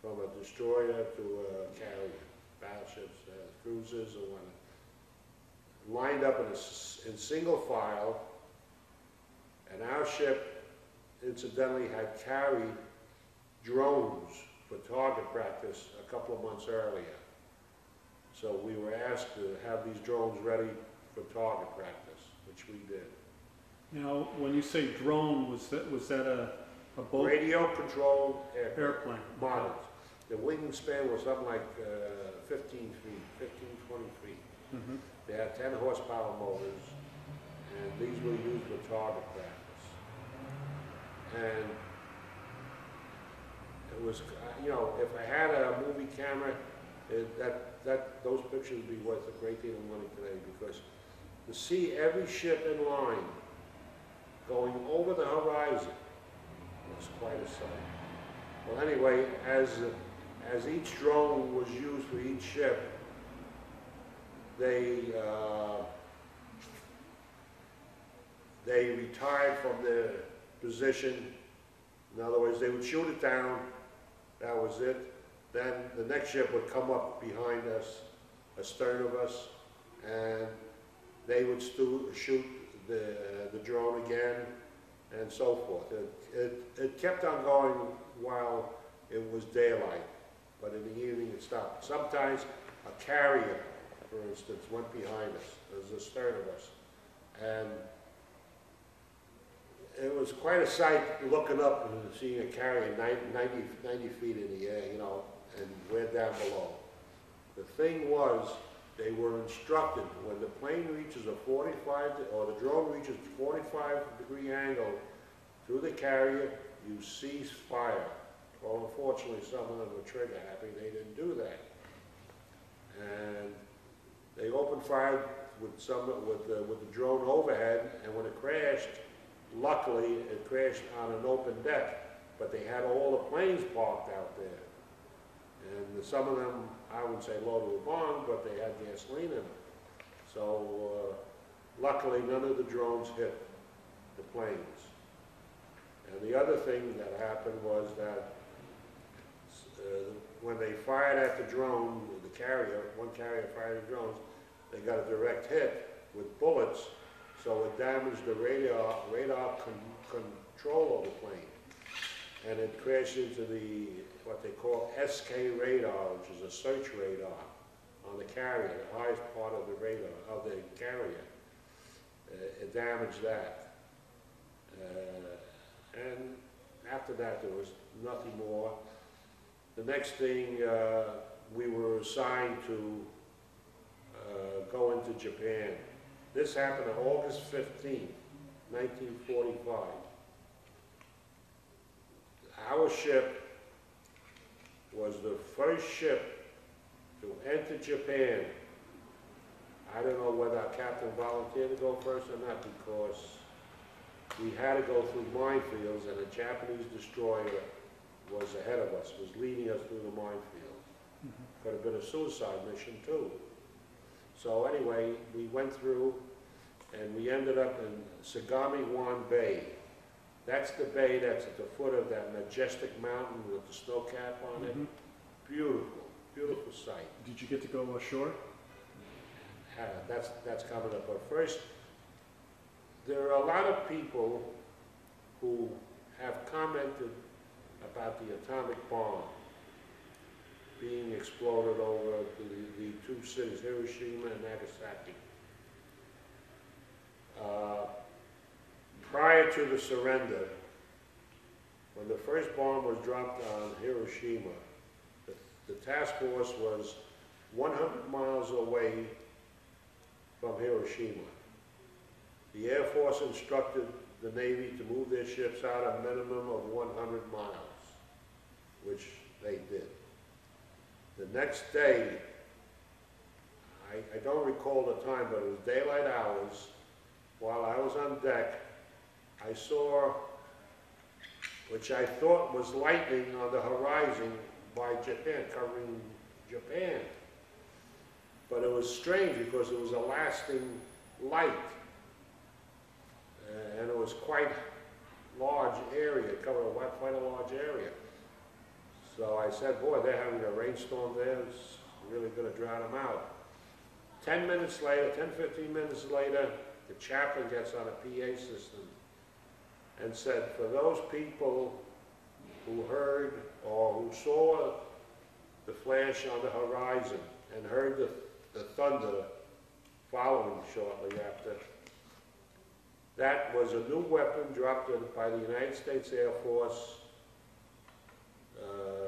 from a destroyer to a carrier, battleships, uh, cruisers, or whatnot, lined up in a in single file. And our ship, incidentally, had carried drones for target practice a couple of months earlier. So we were asked to have these drones ready for target practice, which we did. Now, when you say drone, was that, was that a, a boat Radio-controlled aircraft, airplane? models. The wingspan was something like uh, 15 feet, 15, 20 feet. Mhm. They had 10 horsepower motors, and these were used for target practice. And it was, uh, you know, if I had a movie camera, it, that, that, those pictures would be worth a great deal of money today, because to see every ship in line going over the horizon was quite a sight. Well, anyway, as, as each drone was used for each ship, they, uh, they retired from their position. In other words, they would shoot it down, that was it. Then the next ship would come up behind us, astern of us, and they would shoot the, the drone again, and so forth. It, it, it kept on going while it was daylight, but in the evening it stopped. Sometimes a carrier, for instance, went behind us, as astern of us, and it was quite a sight looking up and seeing a carrier 90, 90, 90 feet in the air, you know, and we're down below. The thing was, they were instructed, when the plane reaches a 45, or the drone reaches 45 degree angle through the carrier, you cease fire. Well, unfortunately, some of them were trigger happy, they didn't do that. And they opened fire with some, with the, with the drone overhead, and when it crashed, luckily, it crashed on an open deck, but they had all the planes parked out there. And some of them, I wouldn't say loaded with bomb, but they had gasoline in them. So uh, luckily, none of the drones hit the planes. And the other thing that happened was that uh, when they fired at the drone, the carrier, one carrier fired the drones, they got a direct hit with bullets, so it damaged the radar, radar con- control of the plane. And it crashed into the, what they call SK radar, which is a search radar on the carrier, the highest part of the radar, of the carrier. Uh, It damaged that. Uh, And after that, there was nothing more. The next thing, uh, we were assigned to uh, go into Japan. This happened on August fifteenth, nineteen forty-five. Our ship was the first ship to enter Japan. I don't know whether our captain volunteered to go first or not because we had to go through minefields and a Japanese destroyer was ahead of us, was leading us through the minefield. Could have been a suicide mission too. So anyway, we went through and we ended up in Sagami Wan Bay. That's the bay that's at the foot of that majestic mountain with the snow cap on it. Mhm. Beautiful, beautiful sight. Did you get to go ashore? Uh, that's, that's coming up. But first, there are a lot of people who have commented about the atomic bomb being exploded over the, the two cities, Hiroshima and Nagasaki. Uh, prior to the surrender, when the first bomb was dropped on Hiroshima, the, the task force was 100 miles away from Hiroshima. The Air Force instructed the Navy to move their ships out a minimum of 100 miles, which they did. The next day, I, I don't recall the time, but it was daylight hours, while I was on deck, I saw, which I thought was lightning on the horizon by Japan, covering Japan. But it was strange because it was a lasting light. And it was quite large area, it covered quite a large area. So I said, boy, they're having a rainstorm there, it's really gonna drown them out. Ten minutes later, 10, 15 minutes later, the chaplain gets on a PA system and said, for those people who heard or who saw the flash on the horizon and heard the, the thunder following shortly after, that was a new weapon dropped by the United States Air Force, uh,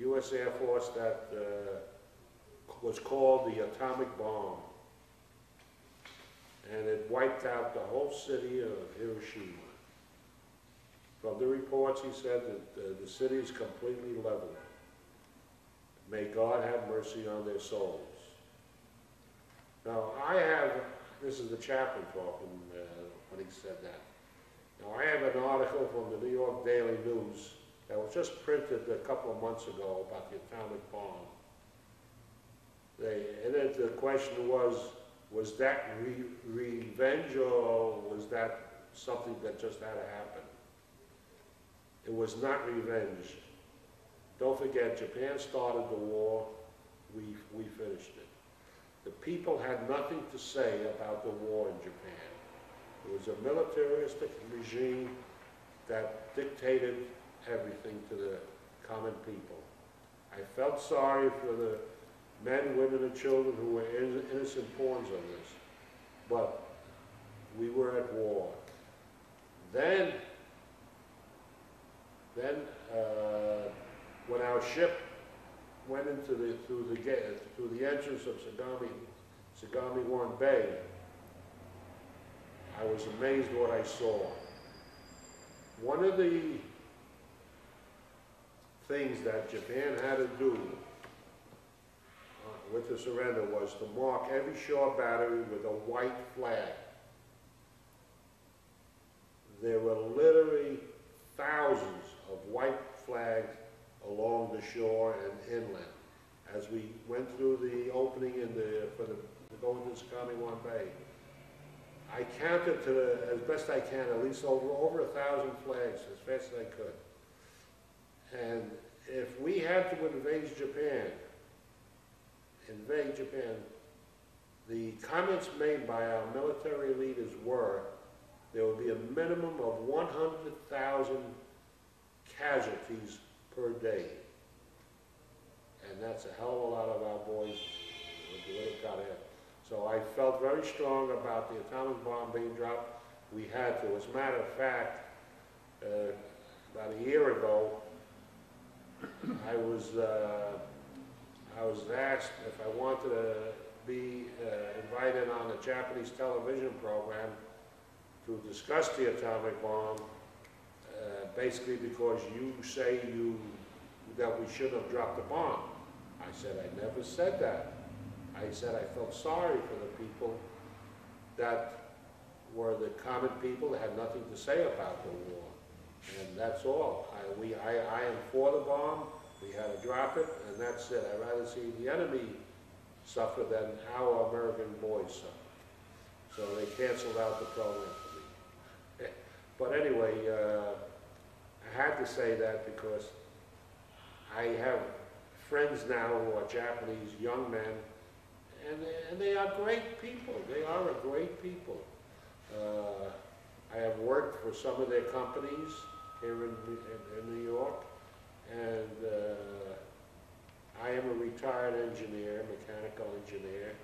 U.S. Air Force that uh, was called the atomic bomb. And it wiped out the whole city of Hiroshima. From the reports, he said that uh, the city is completely leveled. May God have mercy on their souls. Now, I have, this is the chaplain talking uh, when he said that. Now, I have an article from the New York Daily News that was just printed a couple of months ago about the atomic bomb. They, and the question was, was that re- revenge or was that something that just had to happen? It was not revenge. Don't forget, Japan started the war, we, we finished it. The people had nothing to say about the war in Japan. It was a militaristic regime that dictated everything to the common people. I felt sorry for the men, women, and children who were innocent pawns of this, but we were at war. Then, then, uh, when our ship went into the, through the through the entrance of Sagami, Sagami Wan Bay, I was amazed what I saw. One of the things that Japan had to do uh, with the surrender was to mark every shore battery with a white flag. There were literally thousands of white flags along the shore and inland. As we went through the opening in the, for the, to go into Scotty-One Bay, I counted to, the- as best I can, at least over, over a thousand flags, as fast as I could. And if we had to invade Japan, invade Japan, the comments made by our military leaders were, there will be a minimum of one hundred thousand casualties per day. And that's a hell of a lot of our boys would have got in. So I felt very strong about the atomic bomb being dropped. We had to. As a matter of fact, uh, about a year ago, I was, uh, I was asked if I wanted to be uh, invited on a Japanese television program to discuss the atomic bomb, uh, basically because you say you, that we should have dropped the bomb. I said, I never said that. I said I felt sorry for the people that were the common people that had nothing to say about the war. And that's all. I, we, I, I am for the bomb, we had to drop it, and that's it. I'd rather see the enemy suffer than our American boys suffer. So they canceled out the program for me. But anyway, uh, I had to say that because I have friends now who are Japanese young men, and, and they are great people. They are a great people. Uh, I have worked for some of their companies here in, in, New York, and uh, I am a retired engineer, mechanical engineer,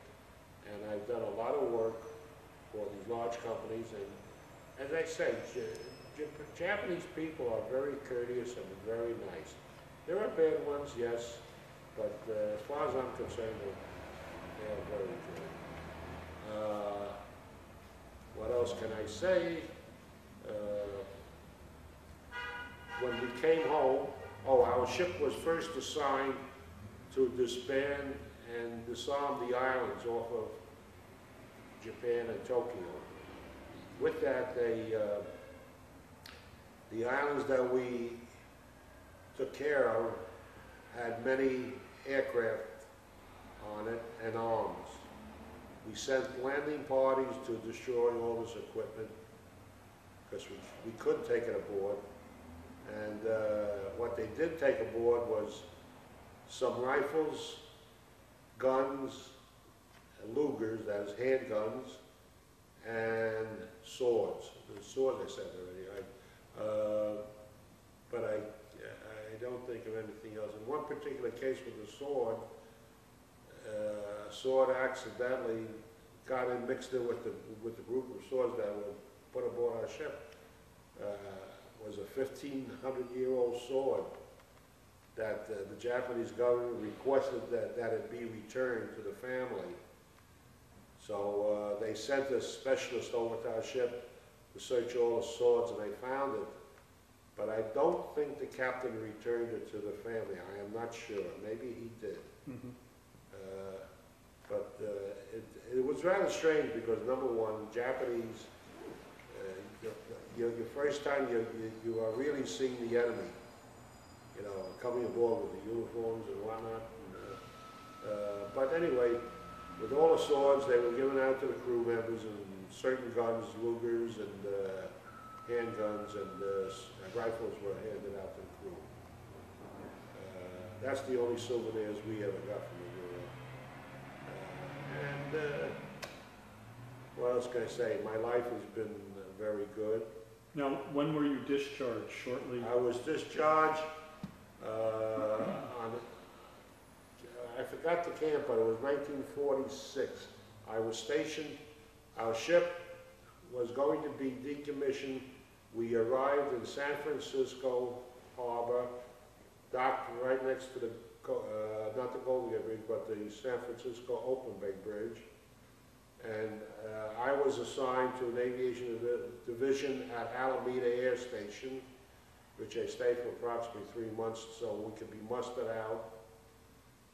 and I've done a lot of work for these large companies. And as I say, Japanese people are very courteous and very nice. There are bad ones, yes, but uh, as far as I'm concerned, they're, they're very good. Uh, what else can I say? Uh, when we came home, oh, our ship was first assigned to disband and disarm the islands off of Japan and Tokyo. With that, they, uh, the islands that we took care of had many aircraft on it and arms. We sent landing parties to destroy all this equipment because we, we couldn't take it aboard. And uh, what they did take aboard was some rifles, guns, Lugers, that is handguns, and swords. The swords I said already. I, uh, but I, I don't think of anything else. In one particular case with the sword, uh, sword accidentally got in, mixed in with the, with the group of swords that were put aboard our ship. Uh, was a fifteen hundred year old sword that uh, the Japanese government requested that, that it be returned to the family. So, uh, they sent a specialist over to our ship to search all the swords and they found it. But I don't think the captain returned it to the family. I am not sure. Maybe he did. Mhm. Uh, But uh, it, it was rather strange because number one, Japanese, your, your first time you, you, you are really seeing the enemy, you know, coming aboard with the uniforms and whatnot. and, uh, uh, But anyway, with all the swords, they were given out to the crew members and certain guns, Lugers and uh, handguns and uh, rifles were handed out to the crew. Uh, That's the only souvenirs we ever got from the war. Uh, And, what else can I say? My life has been very good. Now, when were you discharged? Shortly? I was discharged, uh, on, I forgot the camp, but it was nineteen forty-six. I was stationed, our ship was going to be decommissioned. We arrived in San Francisco Harbor, docked right next to the, uh, not the Golden Gate Bridge, but the San Francisco Oakland Bay Bridge. And uh, I was assigned to an aviation divi- division at Alameda Air Station, which I stayed for approximately three months so we could be mustered out.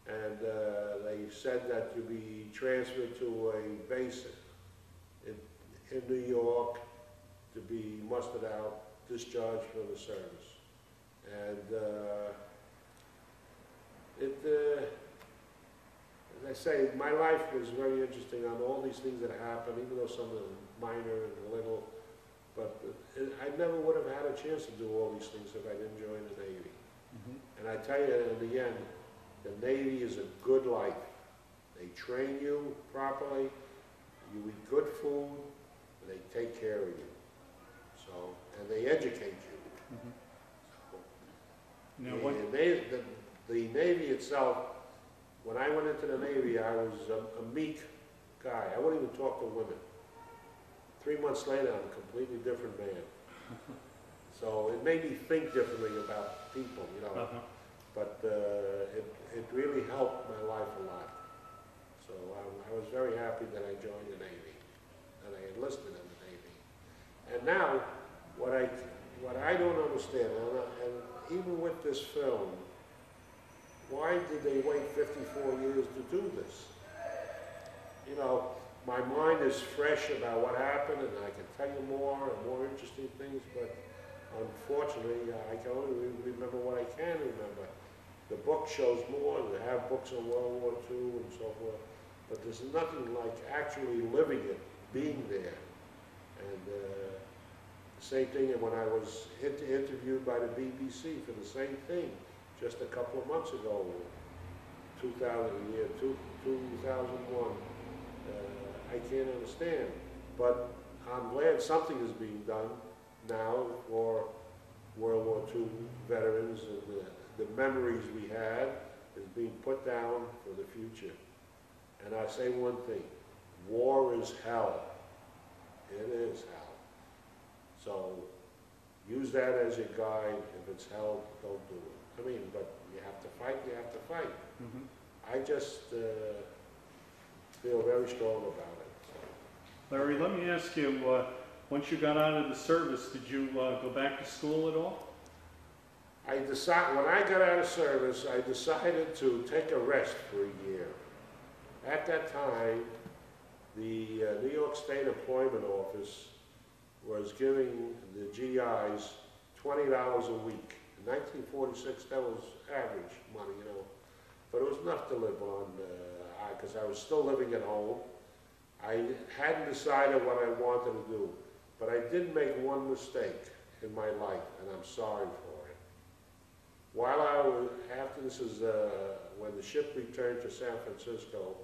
And uh, they said that to be transferred to a base in, in New York to be mustered out, discharged from the service. And uh, it, uh, as I say, my life was very interesting on all these things that happened, even though some of them minor and little. But I never would have had a chance to do all these things if I didn't join the Navy. Mm-hmm. And I tell you, in the end, the Navy is a good life. They train you properly, you eat good food, they take care of you. So, and they educate you. Mm-hmm. Now, what, The Navy, the, the Navy itself, when I went into the Navy, I was a, a meek guy. I wouldn't even talk to women. Three months later, I'm a completely different man. So it made me think differently about people, you know. uh-huh. But uh, it, it really helped my life a lot. So I, I was very happy that I joined the Navy, that I enlisted in the Navy. And now, what I, what I don't understand, and, I- and even with this film, why did they wait 54 years to do this? You know, my mind is fresh about what happened, and I can tell you more and more interesting things, but unfortunately, I can only remember what I can remember. The book shows more, they have books on World War II and so forth, but there's nothing like actually living it, being there. And uh, the same thing, when I was inter- interviewed by the BBC for the same thing, just a couple of months ago, 2000, year two- 2001, uh, I can't understand. But I'm glad something is being done now for World War II veterans and the, the memories we had is being put down for the future. And I say one thing, war is hell. It is hell. So use that as your guide. If it's hell, don't do it. I mean, but you have to fight, you have to fight. Mhm. I just uh, feel very strong about it. Larry, let me ask you, uh, once you got out of the service, did you uh, go back to school at all? I decide, when I got out of service, I decided to take a rest for a year. At that time, the uh, New York State Employment Office was giving the GIs twenty dollars a week. In nineteen forty-six, that was average money, you know, but it was enough to live on, uh, I, I was still living at home. I hadn't decided what I wanted to do, but I did make one mistake in my life, and I'm sorry for it. While I was, after this is, uh, when the ship returned to San Francisco,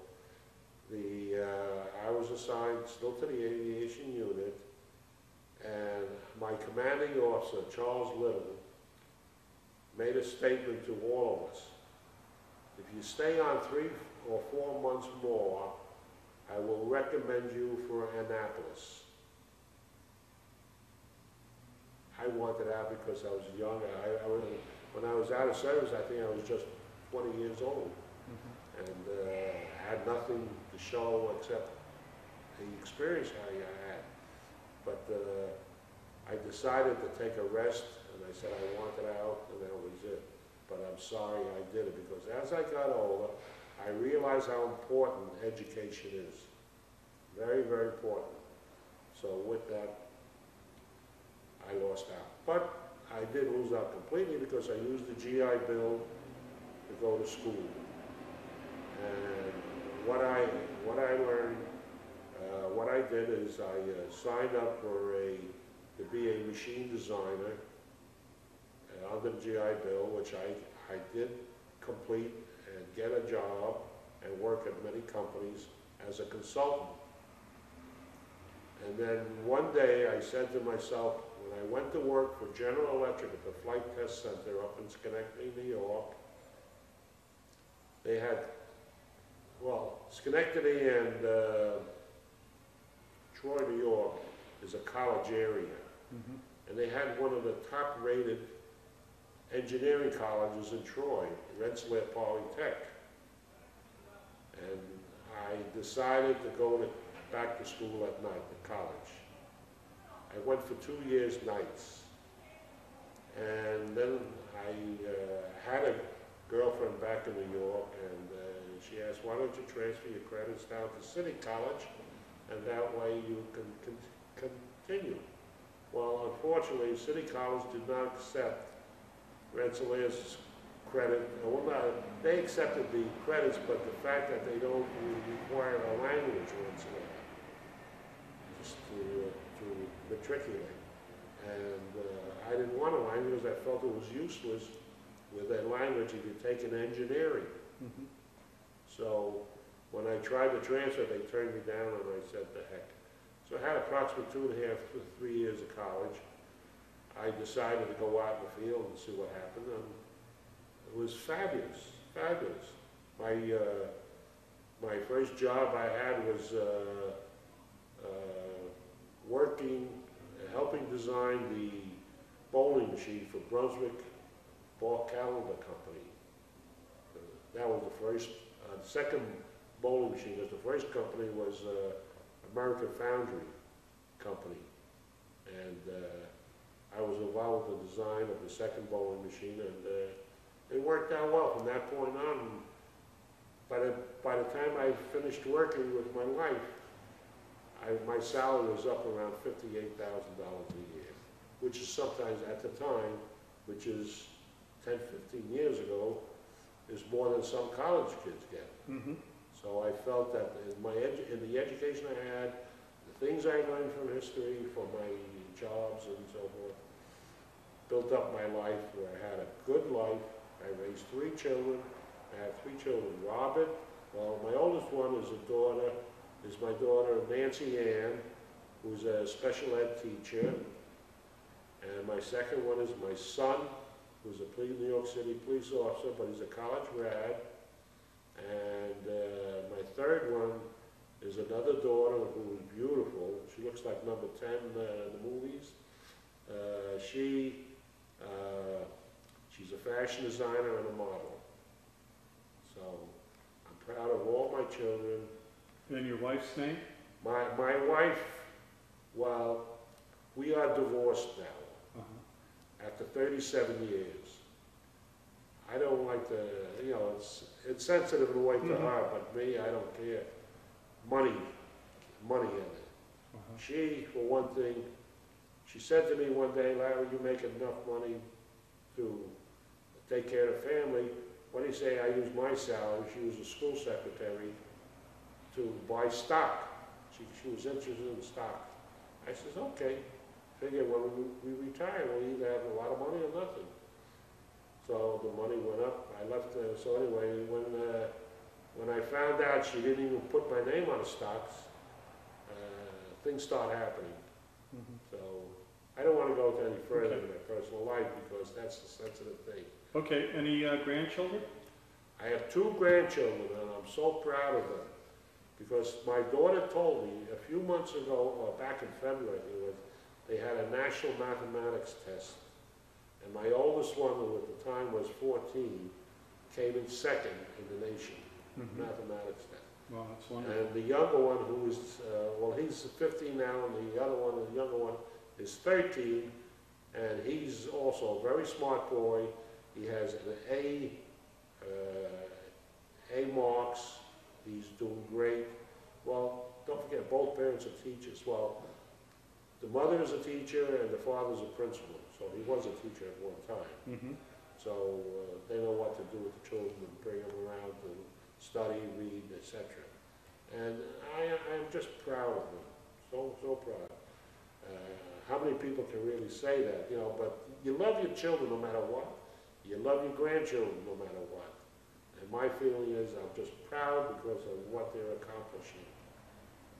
the, uh, I was assigned still to the aviation unit, and my commanding officer, Charles Little, made a statement to all of us. If you stay on three or four months more, I will recommend you for Annapolis. I wanted out because I was young. I, I was, when I was out of service, I think I was just 20 years old and uh, had nothing to show except the experience I had. But uh, I decided to take a rest, and I said I wanted out, and that was it. But I'm sorry I did it, because as I got older, I realized how important education is. Very, very important. So with that, I lost out. But I did lose out completely because I used the GI Bill to go to school. And what I, what I learned, uh, what I did is I uh, signed up for a, to be a machine designer under the GI Bill, which I, I did complete and get a job and work at many companies as a consultant. And then one day I said to myself, when I went to work for General Electric at the Flight Test Center up in Schenectady, New York, they had, well, Schenectady and uh, Troy, New York is a college area. Mhm. And they had one of the top-rated engineering colleges in Troy, Rensselaer Polytech. And I decided to go to, back to school at night, to college. I went for two years nights. And then I uh, had a girlfriend back in New York, and uh, she asked, why don't you transfer your credits down to City College, and that way you can con- continue. Well, unfortunately, City College did not accept Rensselaer's credit, well, not, they accepted the credits, but the fact that they don't require a language whatsoever, just to, uh, to matriculate. And uh, I didn't want a language, because I felt it was useless with a language if you take an engineering. Mhm. So when I tried to transfer, they turned me down and I said, the heck. So I had approximately two and a half to three years of college. I decided to go out in the field and see what happened and it was fabulous, fabulous. My, uh, my first job I had was, uh, uh, working, helping design the bowling machine for Brunswick Balke-Collender Company. That was the first, uh, second bowling machine, because the first company was, uh, American Foundry Company. And, uh, I was involved with the design of the second bowling machine, and, uh, it worked out well from that point on. By the, by the time I finished working with my wife, I, my salary was up around fifty-eight thousand dollars a year, which is sometimes, at the time, which is 10, 15 years ago, is more than some college kids get. Mhm. So I felt that in my, in the education I had, the things I learned from history, from my jobs and so forth, built up my life where I had a good life. I raised three children. I have three children. Robert, well, my oldest one is a daughter, is my daughter Nancy Ann, who's a special ed teacher. And my second one is my son, who's a New York City police officer, but he's a college grad. And uh, my third one is another daughter who is beautiful. She looks like number 10 uh, in the movies. Uh, she, uh, she's a fashion designer and a model. So I'm proud of all my children. And your wife's name? My, my wife, well, we are divorced now Uh-huh. after 37 years. I don't like to, you know, it's, it's sensitive in a way to Mhm. her, but me, I don't care. Money, money in it. Uh-huh. She, for one thing, she said to me one day, Larry, you make enough money to take care of the family. What do you say, I use my salary, she was a school secretary, to buy stock. She, she was interested in stock. I says, okay, figure when we, we retire, we'll either have a lot of money or nothing. So the money went up, I left, uh, so anyway, when, uh, when I found out she didn't even put my name on the stocks, uh, things start happening. Mhm. So I don't want to go any further Okay. in my personal life because that's a sensitive thing. Okay, any uh, grandchildren? I have two grandchildren and I'm so proud of them because my daughter told me a few months ago, or back in February, it was, they had a national mathematics test. And my oldest one, who at the time was 14, came in second in the nation, Mhm. mathematics test. Well, that's wonderful. And the younger one, who is, uh, well, he's 15 now, and the other one, the younger one, is 13, and he's also a very smart boy. He has an A, uh, A marks. He's doing great. Well, don't forget, both parents are teachers. Well, the mother is a teacher and the father's a principal, so he was a teacher at one time. Mhm. So uh, they know what to do with the children and bring them around to study, read, etc. And I, I'm just proud of them, so, so proud. Uh, how many people can really say that, you know, but you love your children no matter what. You love your grandchildren no matter what. And my feeling is I'm just proud because of what they're accomplishing.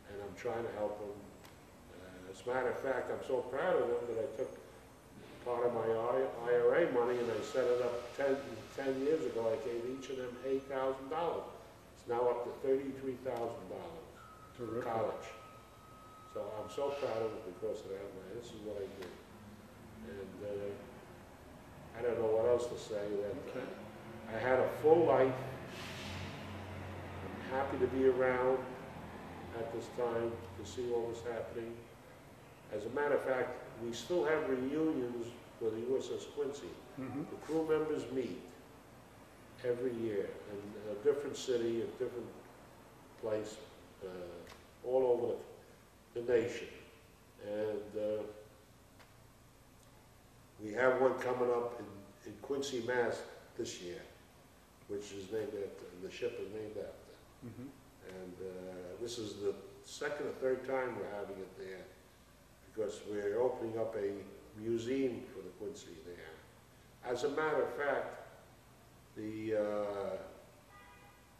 And I'm trying to help them. Uh, as a matter of fact, I'm so proud of them that I took part of my IRA money and I set it up 10, 10 years ago. I gave each of them $8,000. Now up to $33,000 for Terrific. college. So I'm so proud of it because of that, man. This is what I do. And uh, I don't know what else to say. That Okay. I had a full life. I'm happy to be around at this time to see what was happening. As a matter of fact, we still have reunions for the USS Quincy. Mhm. The crew members meet every year in a different city, a different place, uh, all over the, the nation. And uh, we have one coming up in, in Quincy, Mass, this year, which is named after, the ship is named after. Mhm. And uh, this is the second or third time we're having it there, because we're opening up a museum for the Quincy there. As a matter of fact, the, uh,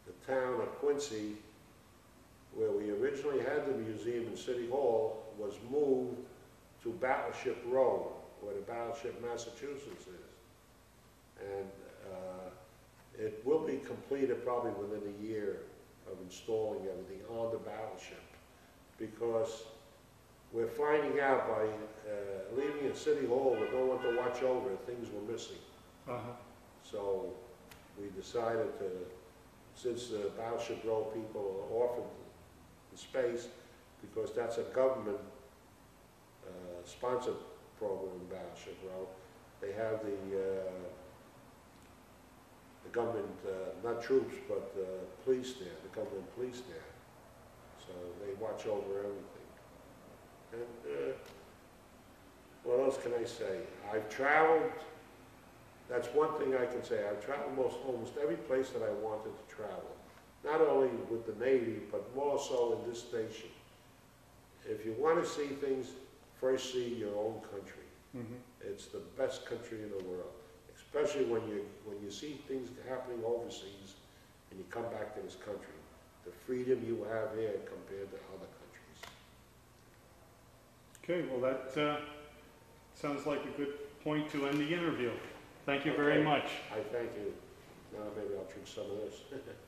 the town of Quincy, where we originally had the museum in City Hall, was moved to Battleship Row, where the Battleship Massachusetts is. And uh, it will be completed probably within a year of installing everything on the battleship. Because we're finding out by uh, leaving at City Hall with no one to watch over, things were missing. Uh-huh. So we decided to, since the Battleship Row people are offered the space, because that's a government uh, sponsored program in Battleship Row, they have the, uh, the government, uh, not troops, but uh, police there, the government police there. So they watch over everything. And uh, what else can I say? I've traveled that's one thing I can say. I've traveled most, almost every place that I wanted to travel. Not only with the Navy, but more so in this station. If you want to see things, first see your own country. Mhm. It's the best country in the world, especially when you, when you see things happening overseas and you come back to this country. The freedom you have here compared to other countries. Okay, well, that uh, sounds like a good point to end the interview. Thank you very much. I thank you. Now maybe I'll drink some of this.